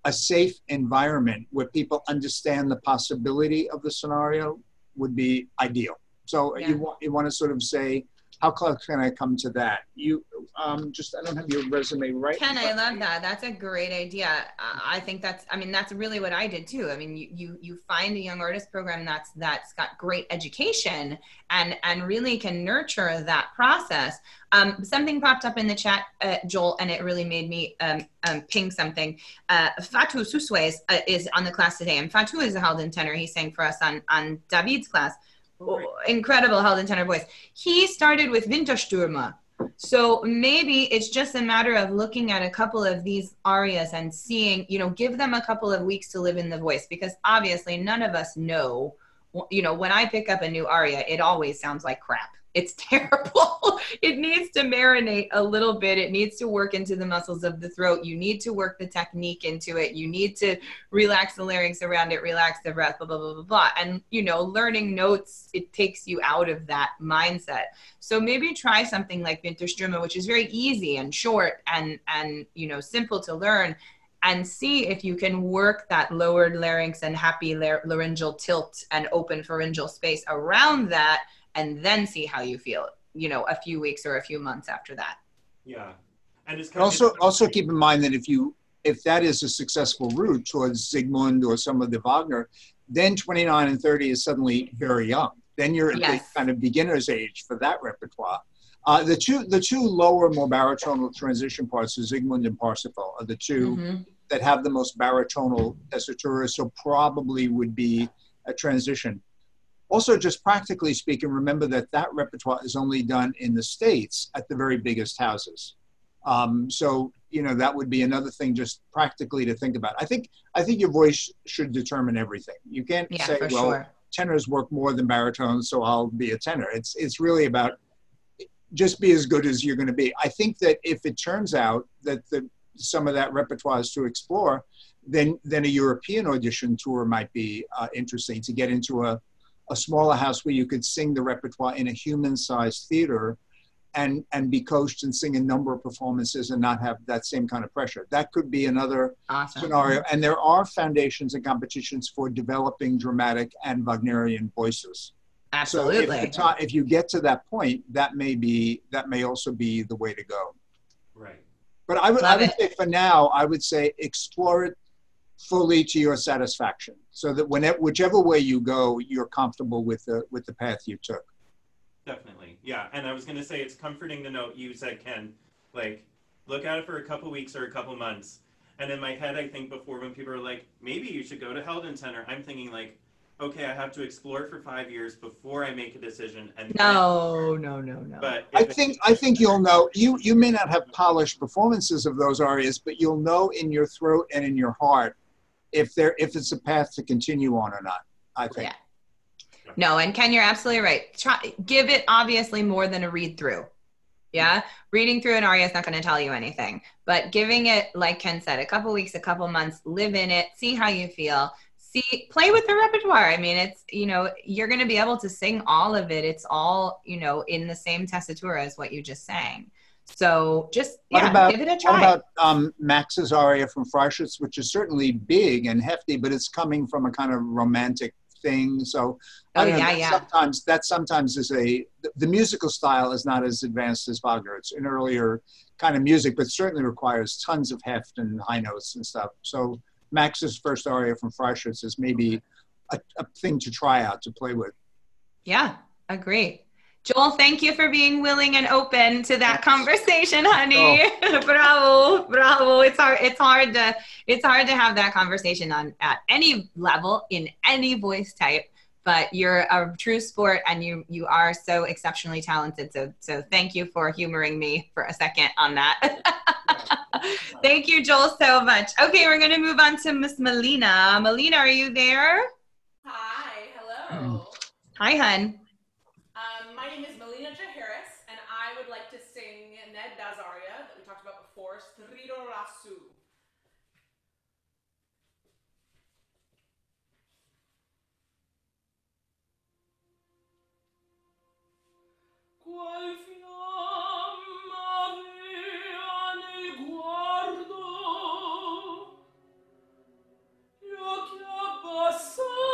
a safe environment where people understand the possibility of the scenario would be ideal. So yeah. you want you want to sort of say, how close can I come to that? You um, just I don't have your resume right. Ken, I love that. That's a great idea. I think that's I mean that's really what I did too. I mean you you you find a young artist program that's that's got great education and and really can nurture that process. Um, something popped up in the chat, uh, Joel, and it really made me um, um, ping something. Uh, Fatu Suswe is, uh, is on the class today, and Fatu is a Heldentenor. He sang for us on on David's class. Oh, incredible Heldentenor voice. He started with Winterstürme So maybe it's just a matter of looking at a couple of these arias and seeing, you know, give them a couple of weeks to live in the voice because obviously none of us know, you know, when I pick up a new aria, it always sounds like crap it's terrible. it needs to marinate a little bit. It needs to work into the muscles of the throat. You need to work the technique into it. You need to relax the larynx around it, relax the breath, blah, blah, blah, blah, blah. And, you know, learning notes, it takes you out of that mindset. So maybe try something like Winterstürme, which is very easy and short and, and, you know, simple to learn and see if you can work that lowered larynx and happy laryngeal tilt and open pharyngeal space around that and then see how you feel you know a few weeks or a few months after that yeah and it's also also keep in mind that if you if that is a successful route towards Siegmund or some of the Wagner, then 29 and 30 is suddenly very young. Then you're at yes. the kind of beginner's age for that repertoire. Uh, the two the two lower, more baritonal transition parts, of Siegmund and Parsifal, are the 2 mm-hmm. that have the most baritonal tessitura, so probably would be a transition. Also, just practically speaking, remember that that repertoire is only done in the States at the very biggest houses. Um, so, you know, that would be another thing just practically to think about. I think, I think your voice should determine everything. You can't yeah, say, well, sure. tenors work more than baritones, so I'll be a tenor. It's, it's really about just be as good as you're going to be. I think that if it turns out that the, some of that repertoire is to explore, then, then a European audition tour might be uh, interesting to get into a, a smaller house where you could sing the repertoire in a human-sized theater and and be coached and sing a number of performances and not have that same kind of pressure. That could be another awesome. scenario. And there are foundations and competitions for developing dramatic and Wagnerian voices. Absolutely. So if, ta- if you get to that point, that may be that may also be the way to go. Right. But I would, I would say for now, I would say explore it fully to your satisfaction so that whenever whichever way you go you're comfortable with the with the path you took definitely yeah and i was going to say it's comforting to note you said ken like look at it for a couple weeks or a couple months and in my head i think before when people are like maybe you should go to Heldentenor i'm thinking like okay i have to explore it for five years before i make a decision and no no no no but i think i think you'll know you you may not have polished performances of those arias but you'll know in your throat and in your heart if there if it's a path to continue on or not. I think. Yeah. No, and Ken, you're absolutely right. Try, give it obviously more than a read through. Yeah, reading through an aria is not going to tell you anything, but giving it, like Ken said, a couple weeks, a couple months, live in it, see how you feel, see, play with the repertoire. I mean, it's you know, you're going to be able to sing all of it. It's all you know in the same tessitura as what you just sang. So just yeah, about, give it a try. What about um, Max's aria from Freischütz, which is certainly big and hefty, but it's coming from a kind of romantic thing. So oh, yeah, know, yeah. sometimes that sometimes is a the musical style is not as advanced as Wagner. It's an earlier kind of music, but certainly requires tons of heft and high notes and stuff. So Max's first aria from Freischütz is maybe a, a thing to try out to play with. Yeah, agree. Joel, thank you for being willing and open to that conversation, honey. Oh. bravo, bravo. It's hard. It's hard to. It's hard to have that conversation on at any level in any voice type. But you're a true sport, and you you are so exceptionally talented. So so thank you for humoring me for a second on that. thank you, Joel, so much. Okay, we're gonna move on to Miss Melina. Melina, are you there? Hi. Hello. Hi, hun. Um, my name is Melina Jaharis, and I would like to sing Ned Bazaria that we talked about before, Stridono lassù. Qual Nossa!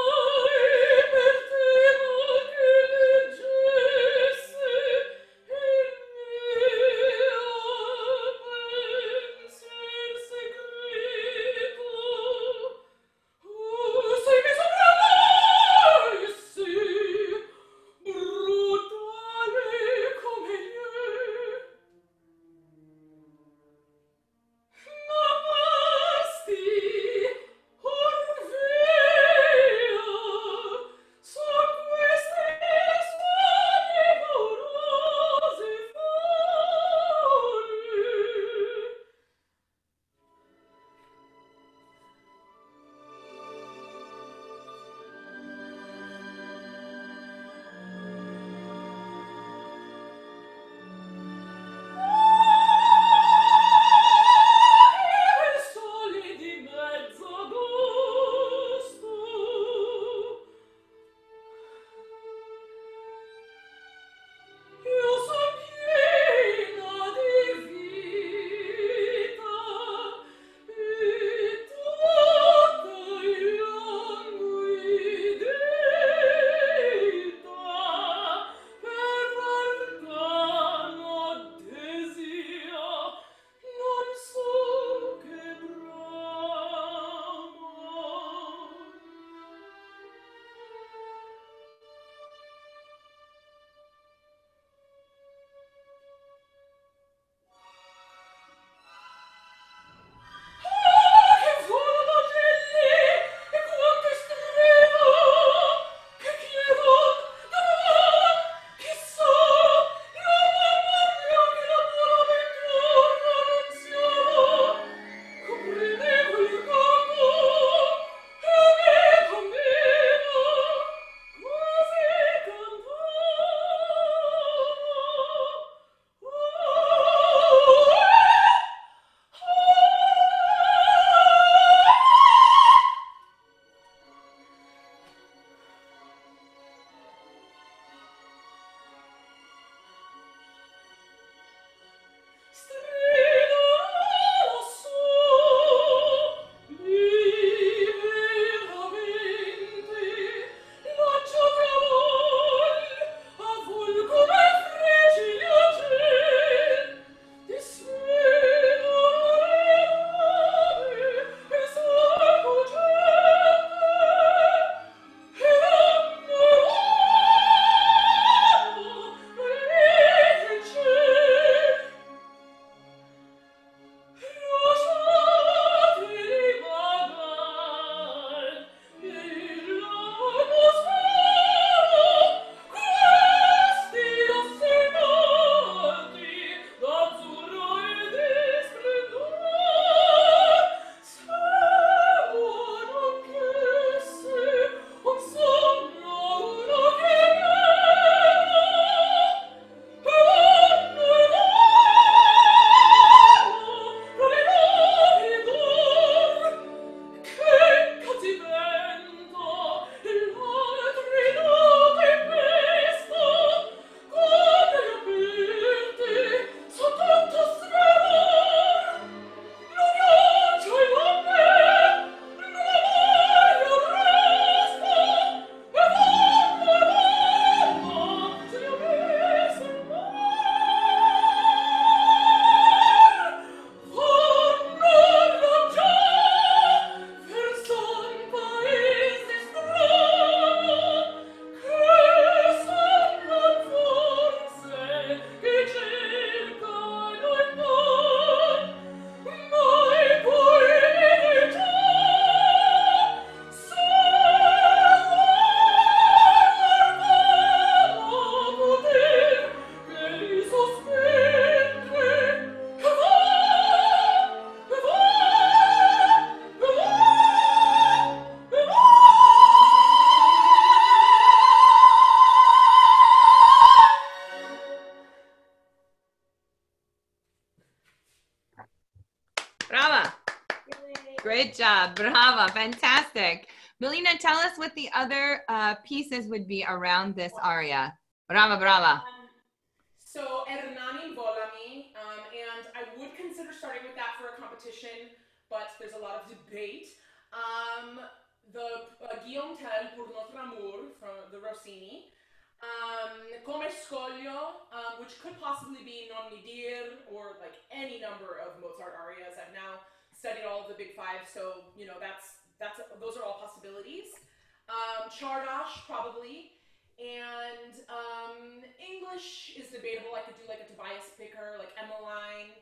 Pieces would be around this aria. Brava, brava. Um, so Ernani Volami, um, and I would consider starting with that for a competition, but there's a lot of debate. Um, the uh, Guillaume Tell pour notre amour from the Rossini. Um, Come Scoglio, um, which could possibly be Non mi dir or like any number of Mozart arias. I've now studied all of the big five, so you know that's that's those are all possibilities. Um, Chardash probably, and um, English is debatable. I could do like a Tobias Picker, like Emmeline.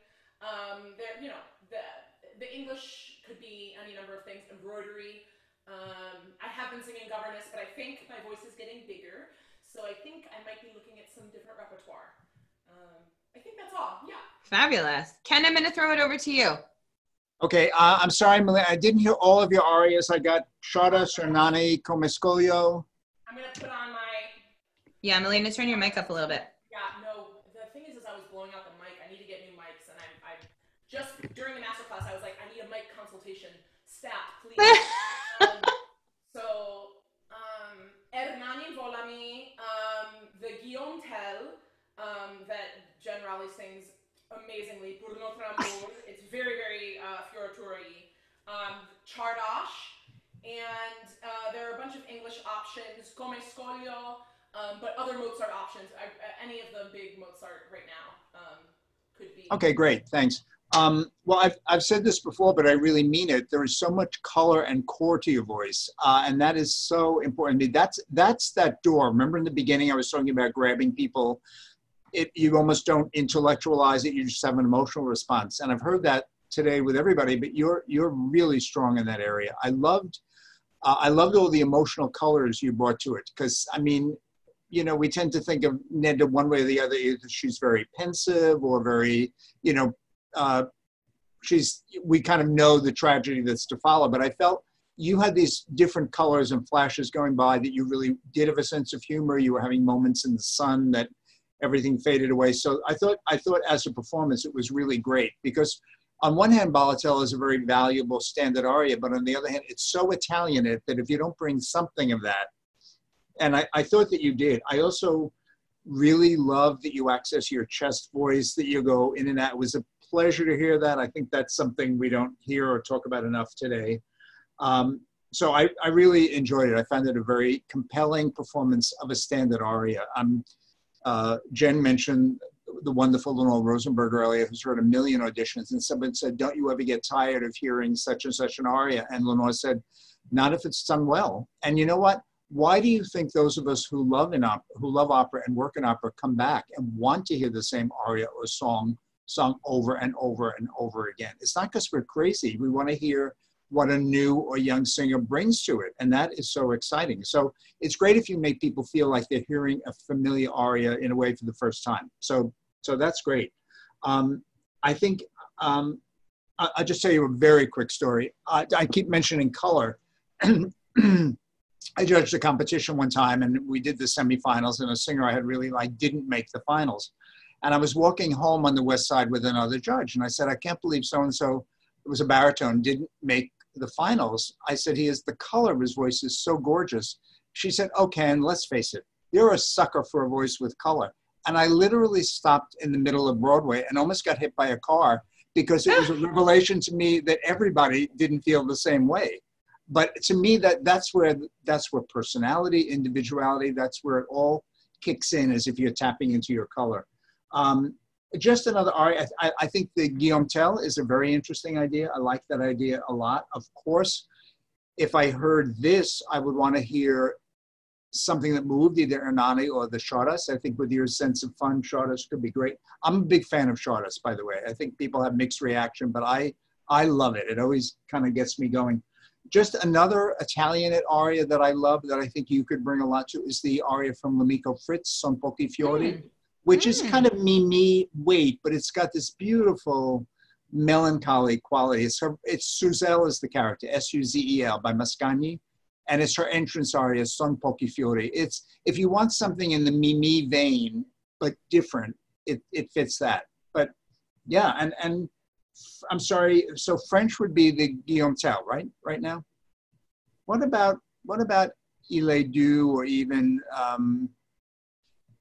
Um, there, you know, the the English could be any number of things. Embroidery. Um, I have been singing governess, but I think my voice is getting bigger, so I think I might be looking at some different repertoire. Um, I think that's all. Yeah. Fabulous. Ken, I'm going to throw it over to you. Okay, uh, I'm sorry, Melina. I didn't hear all of your arias. I got Shada, Sernani, Comescolio. I'm gonna put on my. Yeah, Melina, turn your mic up a little bit. Yeah, no. The thing is, is I was blowing out the mic. I need to get new mics, and I'm, I'm just during the masterclass. I was like, I need a mic consultation. Stat, please. um, so, um, Hernani Volami, um, the Guillaume Tell, um, that Jen Rowley sings amazingly. Pour notre. It's very, very uh, fioritura Um, Chardash, and uh, there are a bunch of English options. Come Scoglio, um, but other Mozart options. I, uh, any of the big Mozart right now um, could be. Okay, great, thanks. Um, well, I've, I've said this before, but I really mean it. There is so much color and core to your voice, uh, and that is so important. I mean, that's that's that door. Remember in the beginning, I was talking about grabbing people. It, you almost don't intellectualize it; you just have an emotional response. And I've heard that today with everybody. But you're you're really strong in that area. I loved uh, I loved all the emotional colors you brought to it because I mean, you know, we tend to think of Nedda one way or the other. Either she's very pensive or very, you know, uh, she's. We kind of know the tragedy that's to follow. But I felt you had these different colors and flashes going by that you really did have a sense of humor. You were having moments in the sun that everything faded away. So I thought I thought as a performance it was really great because on one hand, Ballatella is a very valuable standard aria, but on the other hand, it's so Italianate that if you don't bring something of that, and I, I thought that you did, I also really love that you access your chest voice, that you go in and out. It was a pleasure to hear that. I think that's something we don't hear or talk about enough today. Um, so I, I really enjoyed it. I found it a very compelling performance of a standard aria. Um, uh, Jen mentioned the wonderful Lenore Rosenberg earlier, who's heard a million auditions, and someone said, "Don't you ever get tired of hearing such and such an aria?" And Lenore said, "Not if it's done well." And you know what? Why do you think those of us who love an opera, who love opera and work in opera, come back and want to hear the same aria or song sung over and over and over again? It's not because we're crazy. We want to hear what a new or young singer brings to it, and that is so exciting. So it's great if you make people feel like they're hearing a familiar aria in a way for the first time. So so that's great. Um, I think um, I, will just tell you a very quick story. I, I keep mentioning color. I judged a competition one time and we did the semifinals and a singer I had really liked didn't make the finals. And I was walking home on the west side with another judge and I said, I can't believe so-and-so, was a baritone, didn't make the finals. I said, he is, the color of his voice is so gorgeous. She said, okay, and let's face it, you're a sucker for a voice with color. And I literally stopped in the middle of Broadway and almost got hit by a car because it was a revelation to me that everybody didn't feel the same way. But to me, that that's where that's where personality, individuality, that's where it all kicks in, as if you're tapping into your color. Um, just another aria. I, I think the Guillaume Tell is a very interesting idea. I like that idea a lot. Of course, if I heard this, I would want to hear something that moved either Ernani or the Chardas. I think with your sense of fun, Chardas could be great. I'm a big fan of Chardas, by the way. I think people have mixed reaction, but I I love it. It always kind of gets me going. Just another Italianate aria that I love that I think you could bring a lot to is the aria from L'Amico Fritz, Son pochi fiori, mm. Which mm. is kind of me me wait, but it's got this beautiful melancholy quality. It's her, it's Suzel is the character, S U Z E L by Mascagni and it's her entrance aria, Son pochi fiori. It's if you want something in the Mimi vein, but different, it, it fits that. But yeah, and and I'm sorry. So French would be the Guillaume Tell, right? Right now. What about what about Il est doux or even? Um,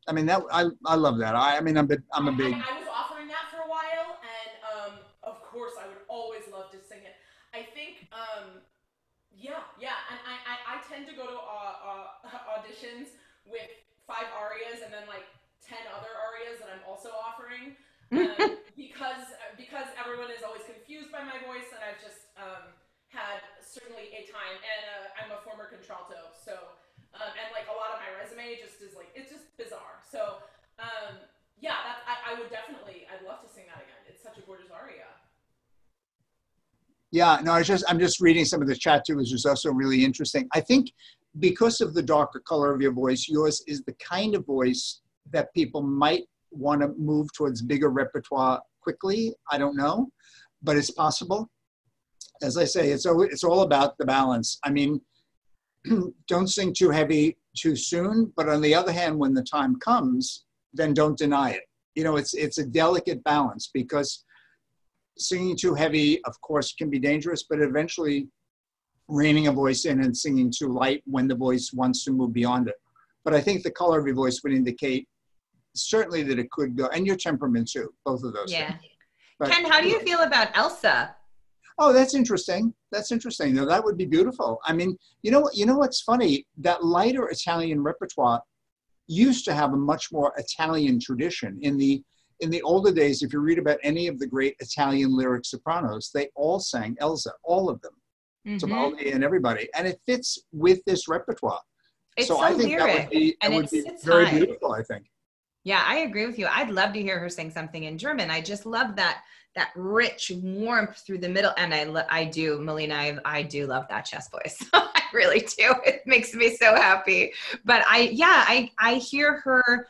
I mean that I, I love that. I, I mean I'm a, I'm a big. I, I was offering that for a while, and um, of course I would always love to sing it. I think, um, yeah, yeah, and I, I, I tend to go to uh, uh, auditions with five arias and then like ten other arias that I'm also offering. Um, because because everyone is always confused by my voice, and I've just um, had certainly a time, and uh, I'm a former contralto, so um, and like a lot of my resume just is like it's just bizarre. So um, yeah, that, I, I would definitely, I'd love to sing that again. It's such a gorgeous aria. Yeah, no, I was just I'm just reading some of the chat too, which is also really interesting. I think because of the darker color of your voice, yours is the kind of voice that people might want to move towards bigger repertoire quickly. I don't know, but it's possible. As I say, it's all, it's all about the balance. I mean, don't sing too heavy too soon, but on the other hand, when the time comes, then don't deny it. You know, it's it's a delicate balance because singing too heavy, of course, can be dangerous, but eventually reining a voice in and singing too light when the voice wants to move beyond it. But I think the color of your voice would indicate certainly that it could go, and your temperament too, both of those. Yeah. Ken, how do you feel about Elsa? Oh, that's interesting. That's interesting. Though that would be beautiful. I mean, you know what? You know what's funny? That lighter Italian repertoire used to have a much more Italian tradition. In the in the older days, if you read about any of the great Italian lyric sopranos, they all sang Elsa, all of them, Mhm. Tebaldi and everybody, and it fits with this repertoire. It's so so, I think that lyric. would be that and would be very high. beautiful. I think. Yeah, I agree with you. I'd love to hear her sing something in German. I just love that that rich warmth through the middle. And I I do, Melina, I, I do love that chest voice. I really do. It makes me so happy. But I yeah, I I hear her.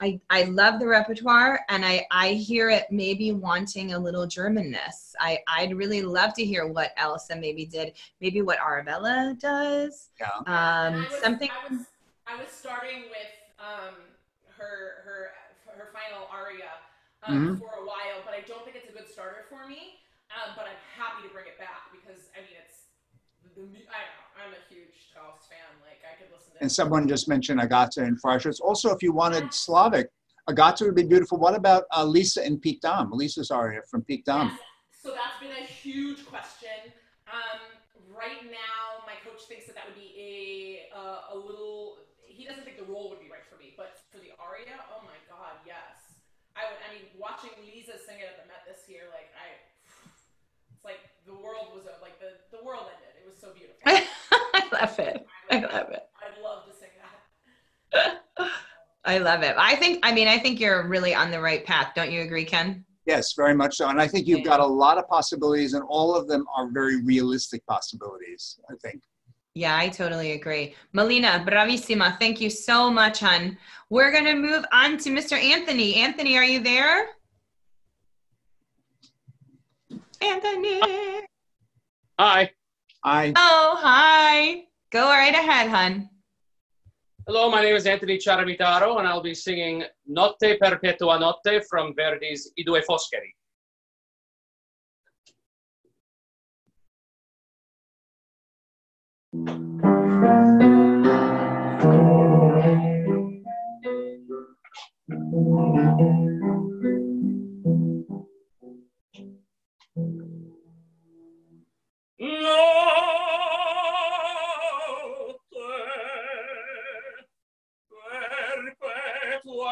I, I love the repertoire and I, I hear it maybe wanting a little Germanness. I, I'd really love to hear what Elsa maybe did, maybe what Arabella does. Yeah. Um, I was, something I was, I was starting with um, her, her, her final aria um, Mhm. for a while, but I don't think it's a good starter for me. Um, but I'm happy to bring it back because I mean it's, I don't know, I'm a huge Strauss fan. Like I could listen to. And someone just mentioned Agata and Freischütz. Also, if you wanted Slavic, Agata would be beautiful. What about uh, Lisa in Pique Dame? Lisa's aria from Pique Dame. Yes. So that's been a huge question. Um, right now, my coach thinks that that would be a uh, a little. He doesn't think the role would be right for me, but for the aria, oh my god, yes. I would. I mean, watching Lisa sing it at the Met this year, like I, it's like the world was like the the world ended. It was so beautiful. I love it. I love it. I'd love to sing that. I love it. I think, I mean, I think you're really on the right path. Don't you agree, Ken? Yes, very much so. And I think you've got a lot of possibilities, and all of them are very realistic possibilities, I think. Yeah, I totally agree. Melina, bravissima. Thank you so much, hon. We're going to move on to Mr. Anthony. Anthony, are you there? Anthony. Hi. Hi. Oh, hi. Go right ahead, hon. Hello, my name is Anthony Ciaramitaro, and I'll be singing Notte Perpetua Notte from Verdi's I Due Foscari.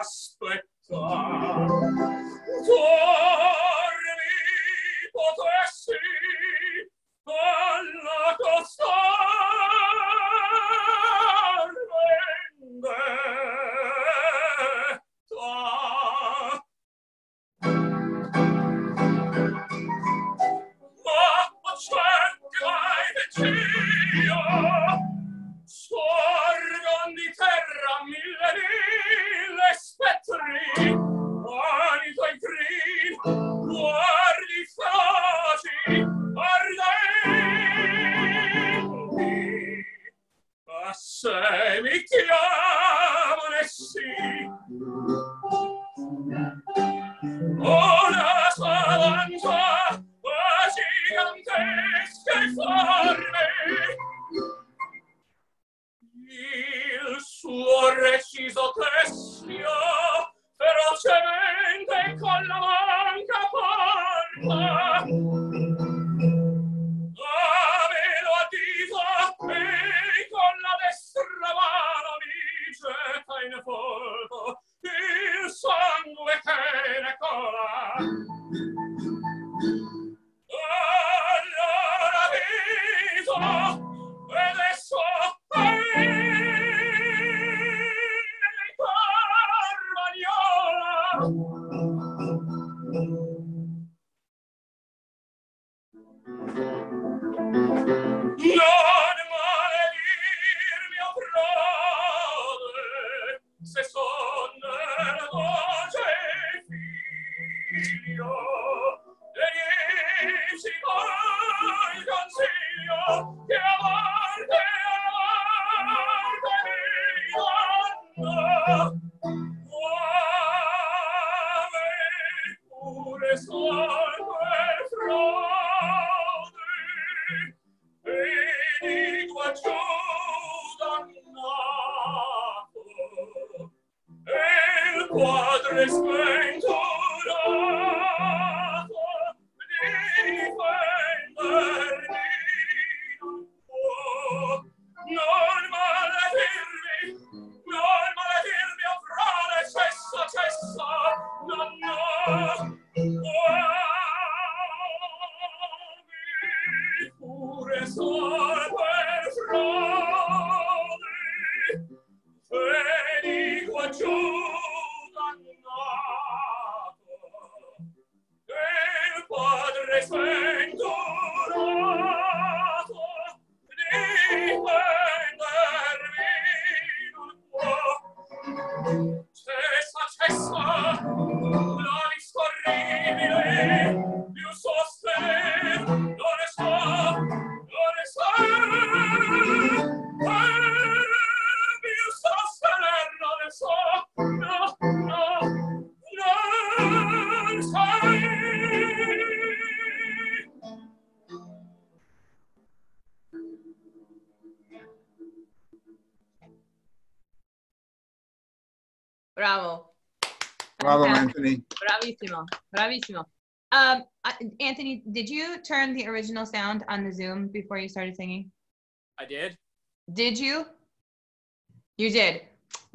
che m'aspetta. Dormi potessi alla costar Yeah. Bravissimo. Um, Anthony, did you turn the original sound on the Zoom before you started singing? I did. Did you? You did.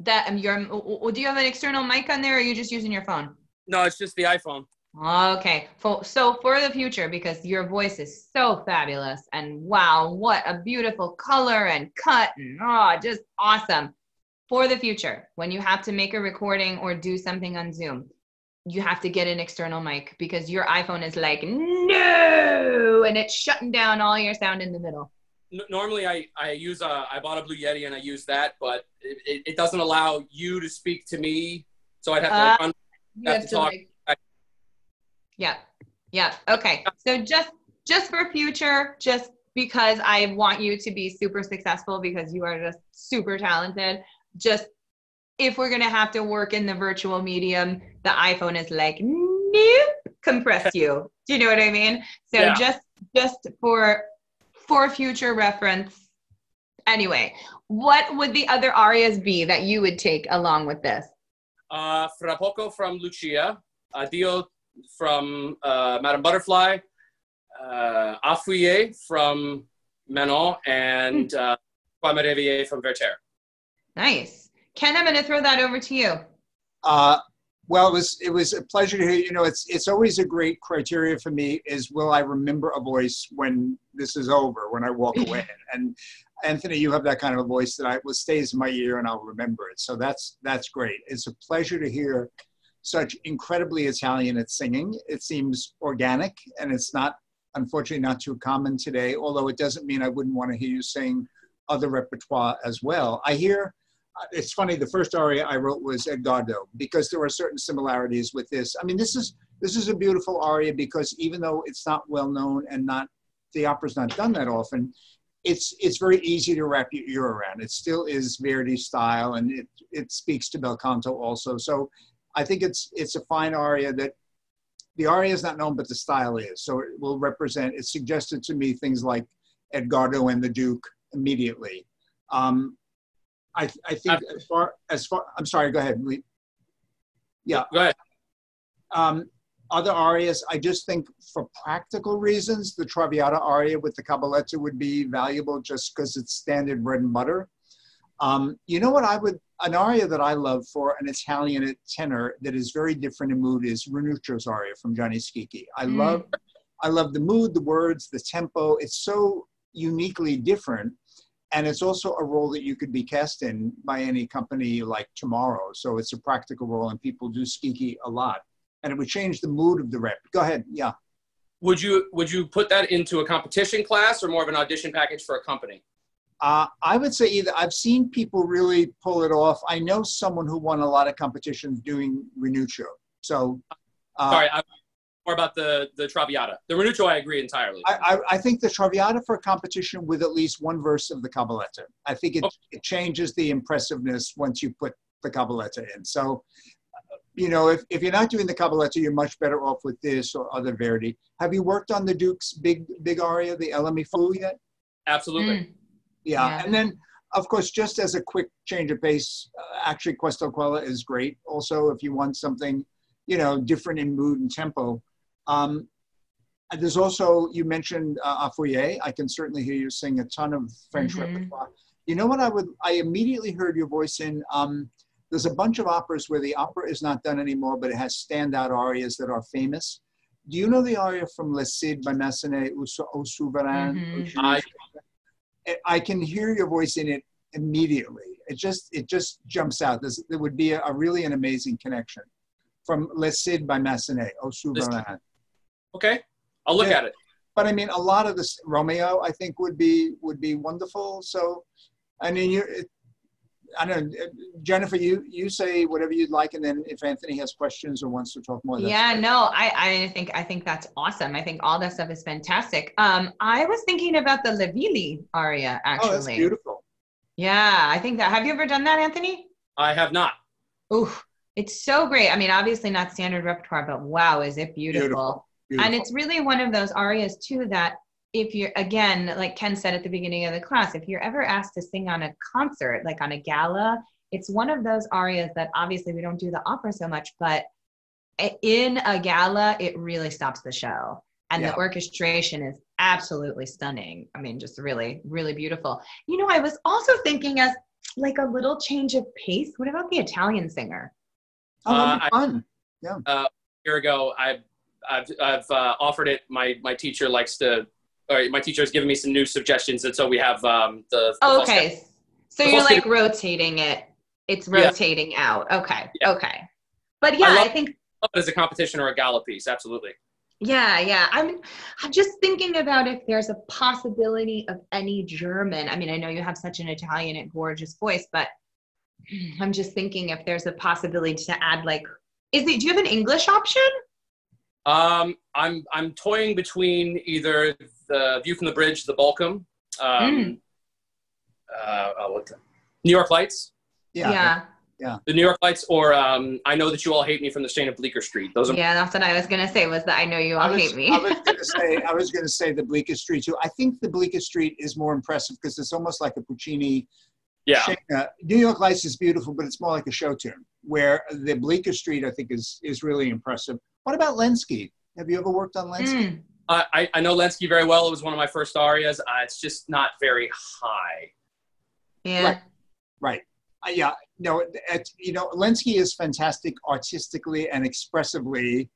That um, your do you have an external mic on there, or are you just using your phone? No, it's just the iPhone. Okay. So for the future, because your voice is so fabulous, and wow, what a beautiful color and cut, and oh, just awesome. For the future, when you have to make a recording or do something on Zoom, you have to get an external mic because your iPhone is like no, and it's shutting down all your sound in the middle. N- normally, I I use a I bought a Blue Yeti and I use that, but it, it, doesn't allow you to speak to me, so I'd have to like, Uh, You have to talk. like- yeah, yeah. Okay. So just just for future, just because I want you to be super successful because you are just super talented. Just if we're gonna have to work in the virtual medium, the iPhone is like nope, compress you. Do you know what I mean? So Yeah. just just for for future reference. Anyway, what would the other arias be that you would take along with this? Uh, Fra poco from Lucia, Adio from uh, Madame Butterfly, uh, Afouye from Manon, and uh, Kwame Revier from Werther. Nice. Ken, I'm going to throw that over to you. Uh, well, it was it was a pleasure to hear. You know, it's it's always a great criteria for me is will I remember a voice when this is over, when I walk away. And Anthony, you have that kind of a voice that I will stays in my ear and I'll remember it. So that's that's great. It's a pleasure to hear such incredibly Italian at singing. It seems organic and it's not unfortunately not too common today. Although it doesn't mean I wouldn't want to hear you sing other repertoire as well. I hear it's funny the first aria i wrote was edgardo because there are certain similarities with this. I mean this is this is a beautiful aria because even though it's not well known and not the opera's not done that often it's it's very easy to wrap your ear around. It still is verdi style and it it speaks to bel canto also. So i think it's it's a fine aria that the aria is not known but the style is. So it will represent it suggested to me things like edgardo and the duke immediately. Um, I, I think as far as far I'm sorry, go ahead. We, yeah. Go ahead. Um, other arias, I just think for practical reasons, the Traviata aria with the cabaletta would be valuable just because it's standard bread and butter. Um, you know what I would, an aria that I love for an Italian tenor that is very different in mood is Rinuccio's aria from Gianni Schicchi. I Mm. love, I love the mood, the words, the tempo. It's so uniquely different. And it's also a role that you could be cast in by any company like tomorrow. So it's a practical role and people do Schicchi a lot. And it would change the mood of the rep. Go ahead. Yeah. Would you would you put that into a competition class or more of an audition package for a company? Uh, I would say either. I've seen people really pull it off. I know someone who won a lot of competitions doing Rinuccio. So, uh, Sorry, I, more about the the Traviata. The Rinuccio, I agree entirely. I, I, I think the Traviata for a competition with at least one verse of the cabaletta. I think it, Oh. it changes the impressiveness once you put the cabaletta in. So, uh, you know, if, if you're not doing the cabaletta, you're much better off with this or other Verdi. Have you worked on the Duke's big big aria, the Ella mi fu yet? Absolutely. Mm. Yeah. Yeah. And then, of course, just as a quick change of pace, uh, actually, Questa o quella is great. Also, if you want something, you know, different in mood and tempo. Um, there's also, you mentioned uh, Afouye. I can certainly hear you sing a ton of French Mhm. repertoire. You know what I would, I immediately heard your voice in, um, there's a bunch of operas where the opera is not done anymore, but it has standout arias that are famous. Do you know the aria from Le Cid by Massenet, Au Sou- Au Souverain? Mhm. I- I- I can hear your voice in it immediately. It just it just jumps out. There's, there would be a, a really an amazing connection from Le Cid by Massenet, Au Souverain. Okay, I'll look Yeah. at it. But I mean, a lot of this Romeo, I think, would be would be wonderful. So, I mean, you, it, I don't know, Jennifer, you you say whatever you'd like, and then if Anthony has questions or wants to talk more, that's yeah great. no I, I think i think that's awesome i think all that stuff is fantastic um i was thinking about the Le Villi aria actually. Oh, that's actually beautiful. yeah i think that have you ever done that anthony I have not. Ooh, it's so great i mean obviously not standard repertoire but wow is it beautiful, Beautiful. And it's really one of those arias too that if you're again like ken said at the beginning of the class if you're ever asked to sing on a concert like on a gala it's one of those arias that obviously we don't do the opera so much but in a gala it really stops the show. And Yeah. the orchestration is absolutely stunning. I mean just really really beautiful. You know i was also thinking as like a little change of pace. What about the italian singer? Oh, that'd be Uh, fun. A year ago, I, I've I've uh, offered it. My my teacher likes to. Or my teacher has given me some new suggestions, and so we have um, the. the Oh, okay. So the you're like rotating it. It's Yeah. rotating out. Okay. Yeah. Okay. But yeah, I, love- think as a competition or a gala piece. Absolutely. yeah, yeah. I'm I'm just thinking about if there's a possibility of any German. I mean, I know you have such an Italian and gorgeous voice, but I'm just thinking if there's a possibility to add like is it do you have an English option? Um, I'm I'm toying between either the View from the Bridge, the Bolcom, um, uh, oh, what the, New York Lights, Yeah. yeah. the New York Lights, or um, I know that you all hate me from the stain of Bleecker Street. Those are Yeah, that's what I was gonna say was that I know you all was, hate me. I was gonna say I was gonna say the Bleecker Street too. I think the Bleecker Street is more impressive because it's almost like a Puccini. Yeah. Shana. New York Lights is beautiful, but it's more like a show tune. Where the Bleecker Street, I think, is is really impressive. What about Lenski? Have you ever worked on Lenski? Mm. I, I- I know Lenski very well. It was one of my first arias. Uh, it's just not very high. Yeah. Right. Right. Uh, yeah. No. It, it- you know, Lenski is fantastic artistically and expressively,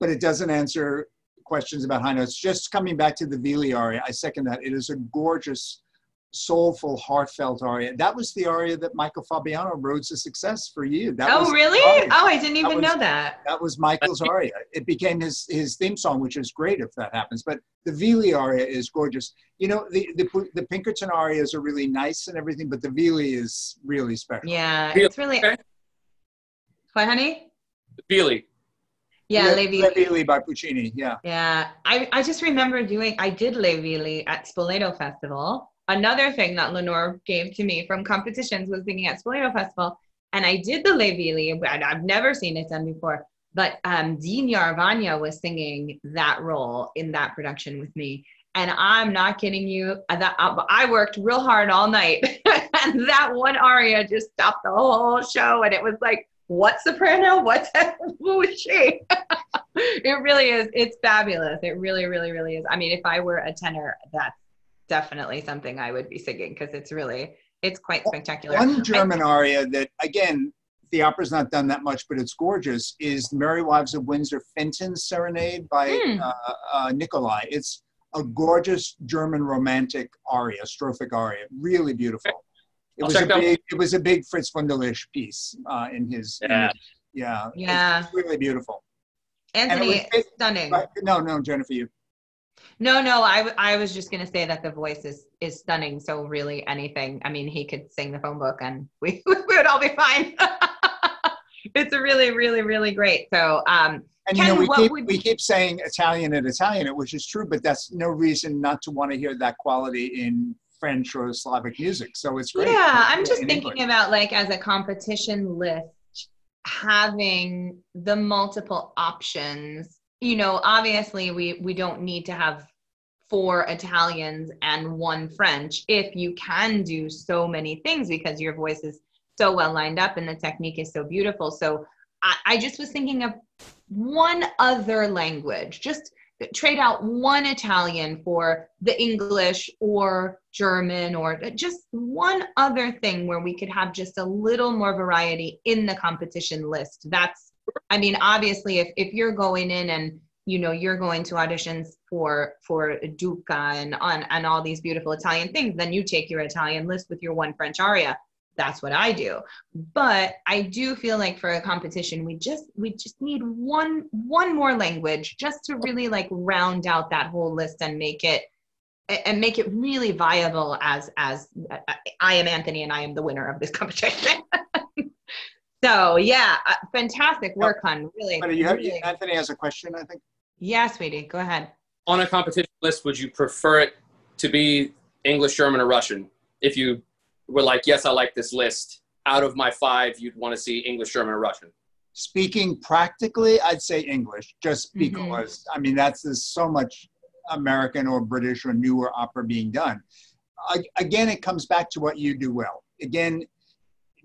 but it doesn't answer questions about high notes. Just coming back to the Villi aria, I second that. It is a gorgeous, soulful, heartfelt aria. That was the aria that Michael Fabiano wrote to success for you. That oh was really? Oh, I didn't even was- know that. That was Michael's aria. It became his his theme song, which is great if that happens. But the Villi aria is gorgeous. You know, the the, the Pinkerton arias are really nice and everything, but the Villi is really special. Yeah, it's really. Okay. What, honey? Feely. Yeah, Le, Levi. Le Villi by Puccini. Yeah. Yeah, I, I just remember doing, I did Le Villi at Spoleto Festival. Another thing that Lenore gave to me from competitions was singing at Spoleto Festival. And I did the Le Villi, and I've never seen it done before. But um, Dean was singing that role in that production with me. And I'm not kidding you. I, that, I worked real hard all night and that one aria just stopped the whole show. And it was like, what soprano? What's who is she? it really is. It's fabulous. It really, really, really is. I mean, if I were a tenor, that's definitely something I would be singing because it's really, it's quite spectacular. One German aria that, again, the opera's not done that much, but it's gorgeous, is Merry Wives of Windsor Fenton's Serenade by Hmm. uh, uh, Nicolai. It's a gorgeous German romantic aria, strophic aria, really beautiful. It I'll was a big, it was a big Fritz Wunderlich piece uh, in his. in Yeah. his- yeah. it's Yeah. really beautiful. Anthony, was- stunning. But, no, no, Jennifer, you. No, no, I, I was just gonna say that the voice is is stunning. So really, anything. I mean, he could sing the phone book, and we, we would all be fine. it's really, really, really great. So, um, And you know, we what keep, would- we keep saying Italian and Italian, which is true, but that's no reason not to want to hear that quality in French or Slavic music. So it's great. yeah, I'm just thinking English. about like as a competition list, having the multiple options. You know, obviously, we we don't need to have four Italians and one French if you can do so many things because your voice is so well lined up and the technique is so beautiful. So I, I just was thinking of one other language, just trade out one Italian for the English or German or just one other thing where we could have just a little more variety in the competition list. That's, I mean, obviously, if, if you're going in and you know you're going to auditions for for Duca and on and all these beautiful Italian things, then you take your Italian list with your one French aria. That's what I do. But I do feel like for a competition, we just we just need one one more language just to really like round out that whole list and make it and make it really viable as as I am Anthony and I am the winner of this competition. So yeah, uh, fantastic work, hon. Really, But you have, really. Anthony has a question, I think. Yeah, sweetie, go ahead. On a competition list, would you prefer it to be English, German, or Russian? If you were like, yes, I like this list. Out of my five, you'd want to see English, German, or Russian. Speaking practically, I'd say English, just Mhm. because, I mean, that's there's so much American or British or newer opera being done. I, again, it comes back to what you do well. Again,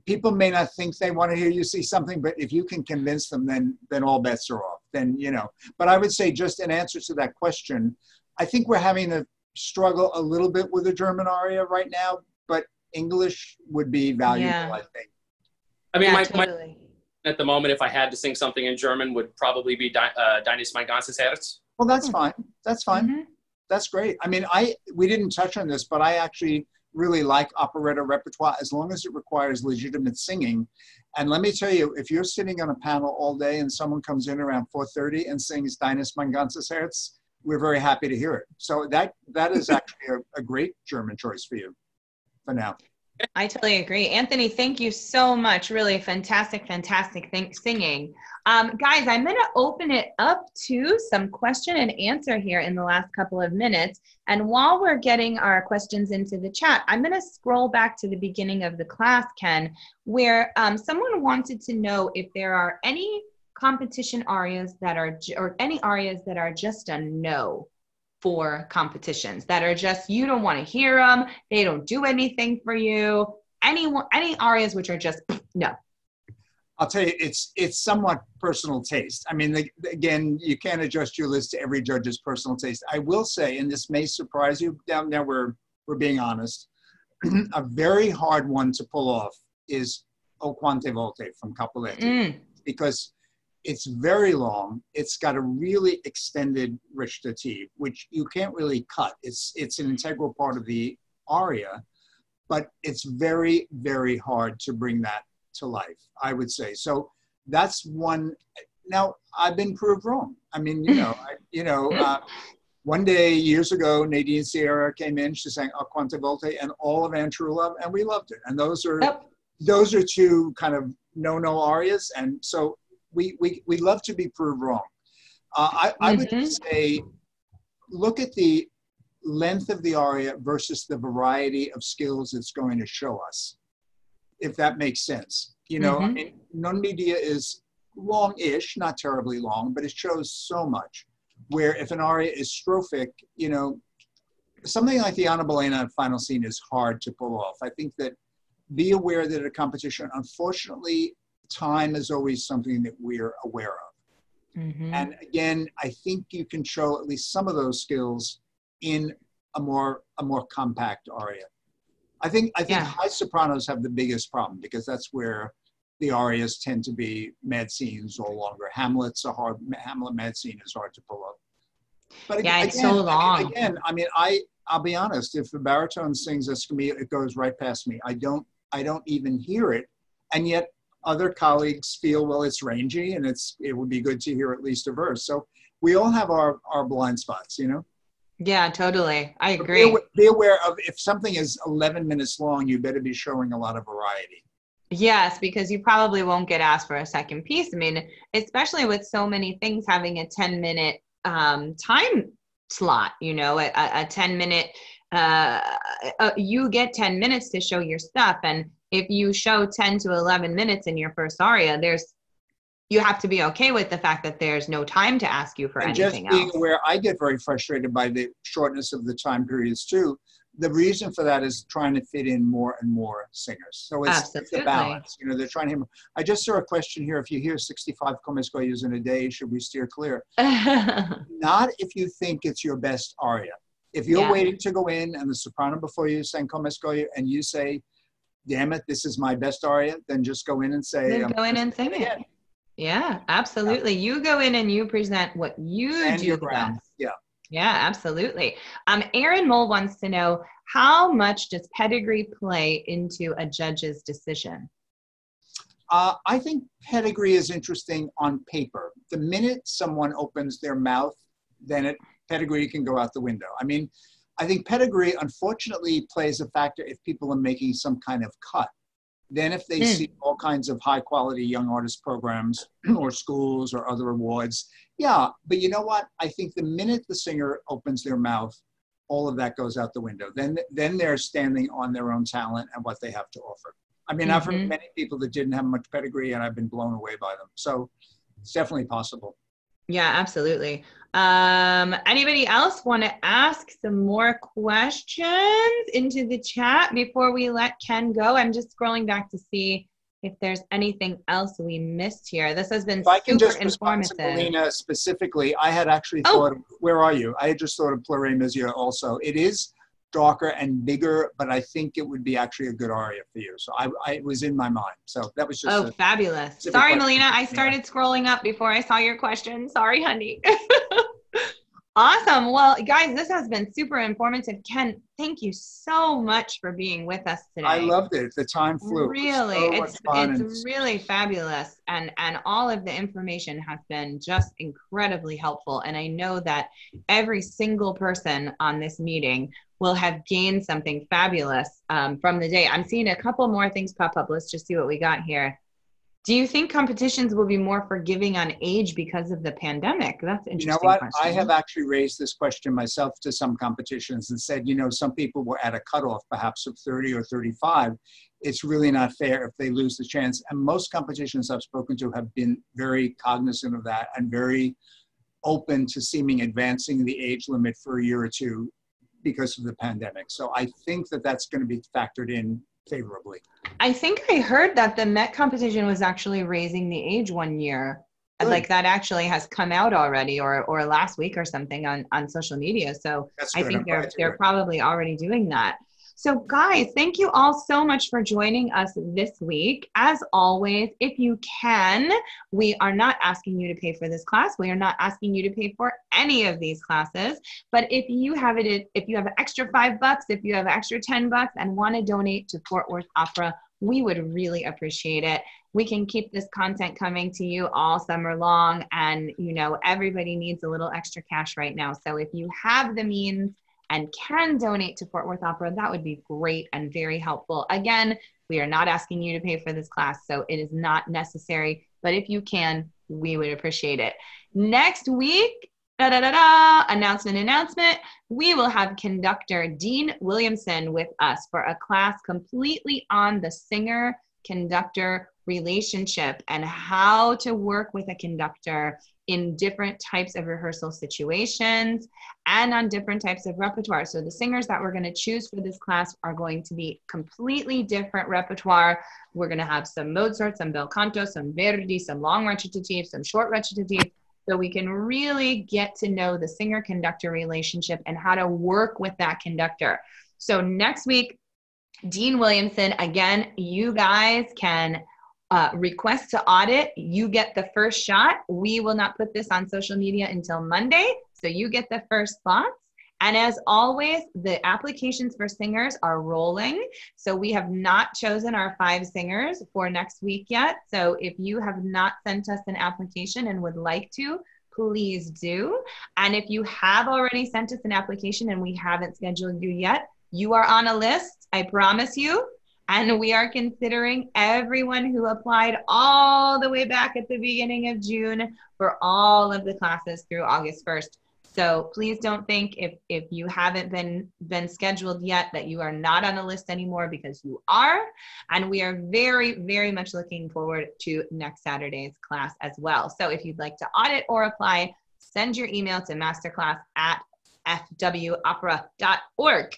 people may not think they want to hear you see something, but if you can convince them, then then all bets are off. Then you know. But I would say, just in answer to that question, I think we're having a struggle a little bit with the German aria right now, but English would be valuable, Yeah. I think. I mean, yeah, my, my at the moment, if I had to sing something in German, would probably be Di- uh, Dein ist mein ganzes Herz. Well, that's fine. That's fine. Mhm. That's great. I mean, I we didn't touch on this, but I actually really like operetta repertoire as long as it requires legitimate singing. And let me tell you, if you're sitting on a panel all day and someone comes in around 4:30 and sings Dein ist mein ganzes Herz, we're very happy to hear it. So that that is actually a, a great German choice for you for now. I totally agree. Anthony, thank you so much. Really fantastic, fantastic thing, singing. Um, guys, I'm going to open it up to some question and answer here in the last couple of minutes. And while we're getting our questions into the chat, I'm going to scroll back to the beginning of the class, Ken, where um, someone wanted to know if there are any competition arias that are, or any arias that are just a no for competitions that are just you don't want to hear them they don't do anything for you any any arias which are just no I'll tell you, it's it's somewhat personal taste. I mean, the, again, you can't adjust your list to every judge's personal taste. I will say, and this may surprise you. Down there, we're we're being honest. a very hard one to pull off is O Quante Volte from Capuleti Mm, because it's very long. It's got a really extended recitative, which you can't really cut. It's it's an integral part of the aria, but it's very very hard to bring that to life. I would say so. That's one. Now I've been proved wrong. I mean, you know, I, you know. Uh, one day years ago, Nadine Sierra came in. She sang A Quante Volte and all of Antrula, and we loved it. And those are Yep. those are two kind of no-no arias, and so we we we love to be proved wrong. Uh, I, I would say, look at the length of the aria versus the variety of skills it's going to show us, if that makes sense. You know, I Mhm. mean, non media is long-ish, not terribly long, but it shows so much. Where if an aria is strophic, you know, something like the Anna Bolena final scene is hard to pull off. I think that be aware that a competition, unfortunately, time is always something that we're aware of. Mhm. And again, I think you can show at least some of those skills in a more a more compact aria. I think I think Yeah. high sopranos have the biggest problem because that's where the arias tend to be mad scenes or longer. Hamlet's a hard Hamlet mad scene is hard to pull up. But Yeah, ag- it's so again, I mean, long. Again, I mean, I I'll be honest. If a baritone sings me, it goes right past me. I don't I don't even hear it, and yet other colleagues feel well it's rangy and it's it would be good to hear at least a verse. So we all have our our blind spots, you know. Yeah, totally. I agree. Be, be aware of if something is 11 minutes long, you better be showing a lot of variety. Yes, because you probably won't get asked for a second piece. I mean, especially with so many things having a 10 minute um, time slot, you know, a, a a 10 minute, uh, uh, you get 10 minutes to show your stuff. And if you show 10 to 11 minutes in your first aria, there's, you have to be okay with the fact that there's no time to ask you for and just anything being else. aware, I get very frustrated by the shortness of the time periods too. The reason for that is trying to fit in more and more singers. So it's, it's a balance. You know, they're trying to. I just saw a question here. If you hear 65 komiskoyas in a day, should we steer clear? Not if you think it's your best aria. If you're Yeah. waiting to go in and the soprano before you sang komiskoya and you say, "Damn it, this is my best aria," then just go in and say, Then go in and sing it. Again." Yeah, absolutely. You go in and you present what you Stand do best. Yeah. Yeah, absolutely. Um, Aaron Mole wants to know how much does pedigree play into a judge's decision? Uh, I think pedigree is interesting on paper. The minute someone opens their mouth, then it pedigree can go out the window. I mean, I think pedigree unfortunately plays a factor if people are making some kind of cut. Then if they Hmm. see all kinds of high quality young artist programs or schools or other awards, yeah. But you know what? I think the minute the singer opens their mouth, all of that goes out the window. Then then they're standing on their own talent and what they have to offer. I mean, I've heard Mhm. many people that didn't have much pedigree, and I've been blown away by them. So it's definitely possible. Yeah, absolutely. Um, anybody else want to ask some more questions into the chat before we let Ken go? I'm just scrolling back to see if there's anything else we missed here. This has been If I can just respond to informative. Melina specifically, I had actually Oh. thought, where are you? I had just thought of Pleurez mes yeux also. It is darker and bigger, but I think it would be actually a good aria for you. So I, I it was in my mind. So that was just Oh, fabulous. Sorry, question. Melina. I Yeah. started scrolling up before I saw your question. Sorry, honey. awesome. Well, guys, this has been super informative. Ken, thank you so much for being with us today. I loved it. The time flew. It Really, so much it's it's really fabulous, and and all of the information has been just incredibly helpful. And I know that every single person on this meeting will have gained something fabulous um, from the day. I'm seeing a couple more things pop up. Let's just see what we got here. Do you think competitions will be more forgiving on age because of the pandemic? That's interesting. You know what? Question. I have actually raised this question myself to some competitions and said, you know, some people were at a cutoff perhaps of 30 or 35. It's really not fair if they lose the chance. And most competitions I've spoken to have been very cognizant of that and very open to seeming advancing the age limit for a year or two because of the pandemic. So I think that that's going to be factored in favorably. I think I heard that the Met competition was actually raising the age one year. Good. Like that actually has come out already or or last week or something on on social media. So That's I think they're they're probably already doing that. So guys, thank you all so much for joining us this week. As always, if you can, we are not asking you to pay for this class. We are not asking you to pay for any of these classes. But if you have it, if you have an extra five bucks, if you have extra 10 bucks and want to donate to Fort Worth Opera, we would really appreciate it. We can keep this content coming to you all summer long. And, you know, everybody needs a little extra cash right now. So if you have the means and can donate to Fort Worth Opera, that would be great and very helpful. Again, we are not asking you to pay for this class, so it is not necessary. But if you can, we would appreciate it. Next week, da da da da, announcement, announcement, we will have conductor Dean Williamson with us for a class completely on the singer conductor relationship and how to work with a conductor in different types of rehearsal situations and on different types of repertoire. So the singers that we're going to choose for this class are going to be completely different repertoire. We're going to have some Mozart, some bel canto, some Verdi, some long recitative, some short recitative. So we can really get to know the singer conductor relationship and how to work with that conductor. So next week, Dean Williamson, again, you guys can uh, request to audit. You get the first shot. We will not put this on social media until Monday. So you get the first thoughts. And as always, the applications for singers are rolling. So we have not chosen our five singers for next week yet. So if you have not sent us an application and would like to, please do. And if you have already sent us an application and we haven't scheduled you yet, you are on a list. I promise you. And we are considering everyone who applied all the way back at the beginning of June for all of the classes through August 1st. So please don't think if, if you haven't been been scheduled yet that you are not on a list anymore because you are. And we are very, very much looking forward to next Saturday's class as well. So if you'd like to audit or apply, send your email to masterclass at fwopera.org.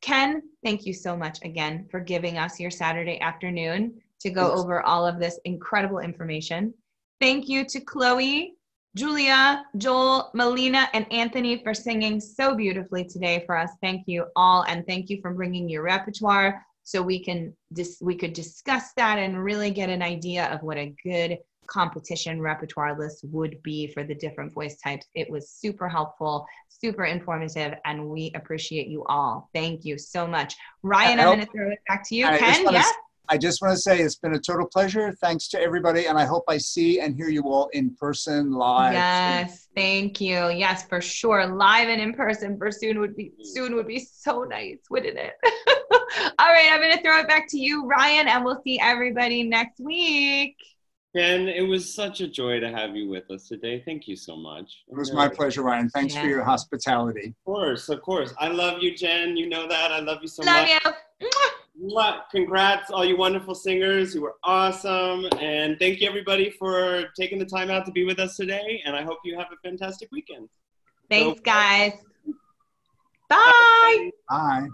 Ken, thank you so much again for giving us your Saturday afternoon to go Yes. over all of this incredible information. Thank you to Cloe, Julia, Joel, Melina, and Anthony for singing so beautifully today for us. Thank you all, and thank you for bringing your repertoire so we can dis- we could discuss that and really get an idea of what a good competition repertoire list would be for the different voice types. It was super helpful, super informative, and we appreciate you all. Thank you so much. Ryan, I'm uh, going to throw it back to you. I Ken, wanna yeah? I just want to say it's been a total pleasure. Thanks to everybody, and I hope I see and hear you all in person live. Yes, thank you. Yes, for sure. Live and in person for soon would be soon would be so nice, wouldn't it? All right, I'm gonna throw it back to you, Ryan, and we'll see everybody next week. Ken, it was such a joy to have you with us today. Thank you so much. It was my pleasure, Ryan. Thanks for your hospitality. Of course, of course. I love you, Jen. You know that. I love you so Love much. you. Mwah. Mwah. Congrats, all you wonderful singers. You were awesome. And thank you, everybody, for taking the time out to be with us today. And I hope you have a fantastic weekend. Thanks, guys. Bye. Bye.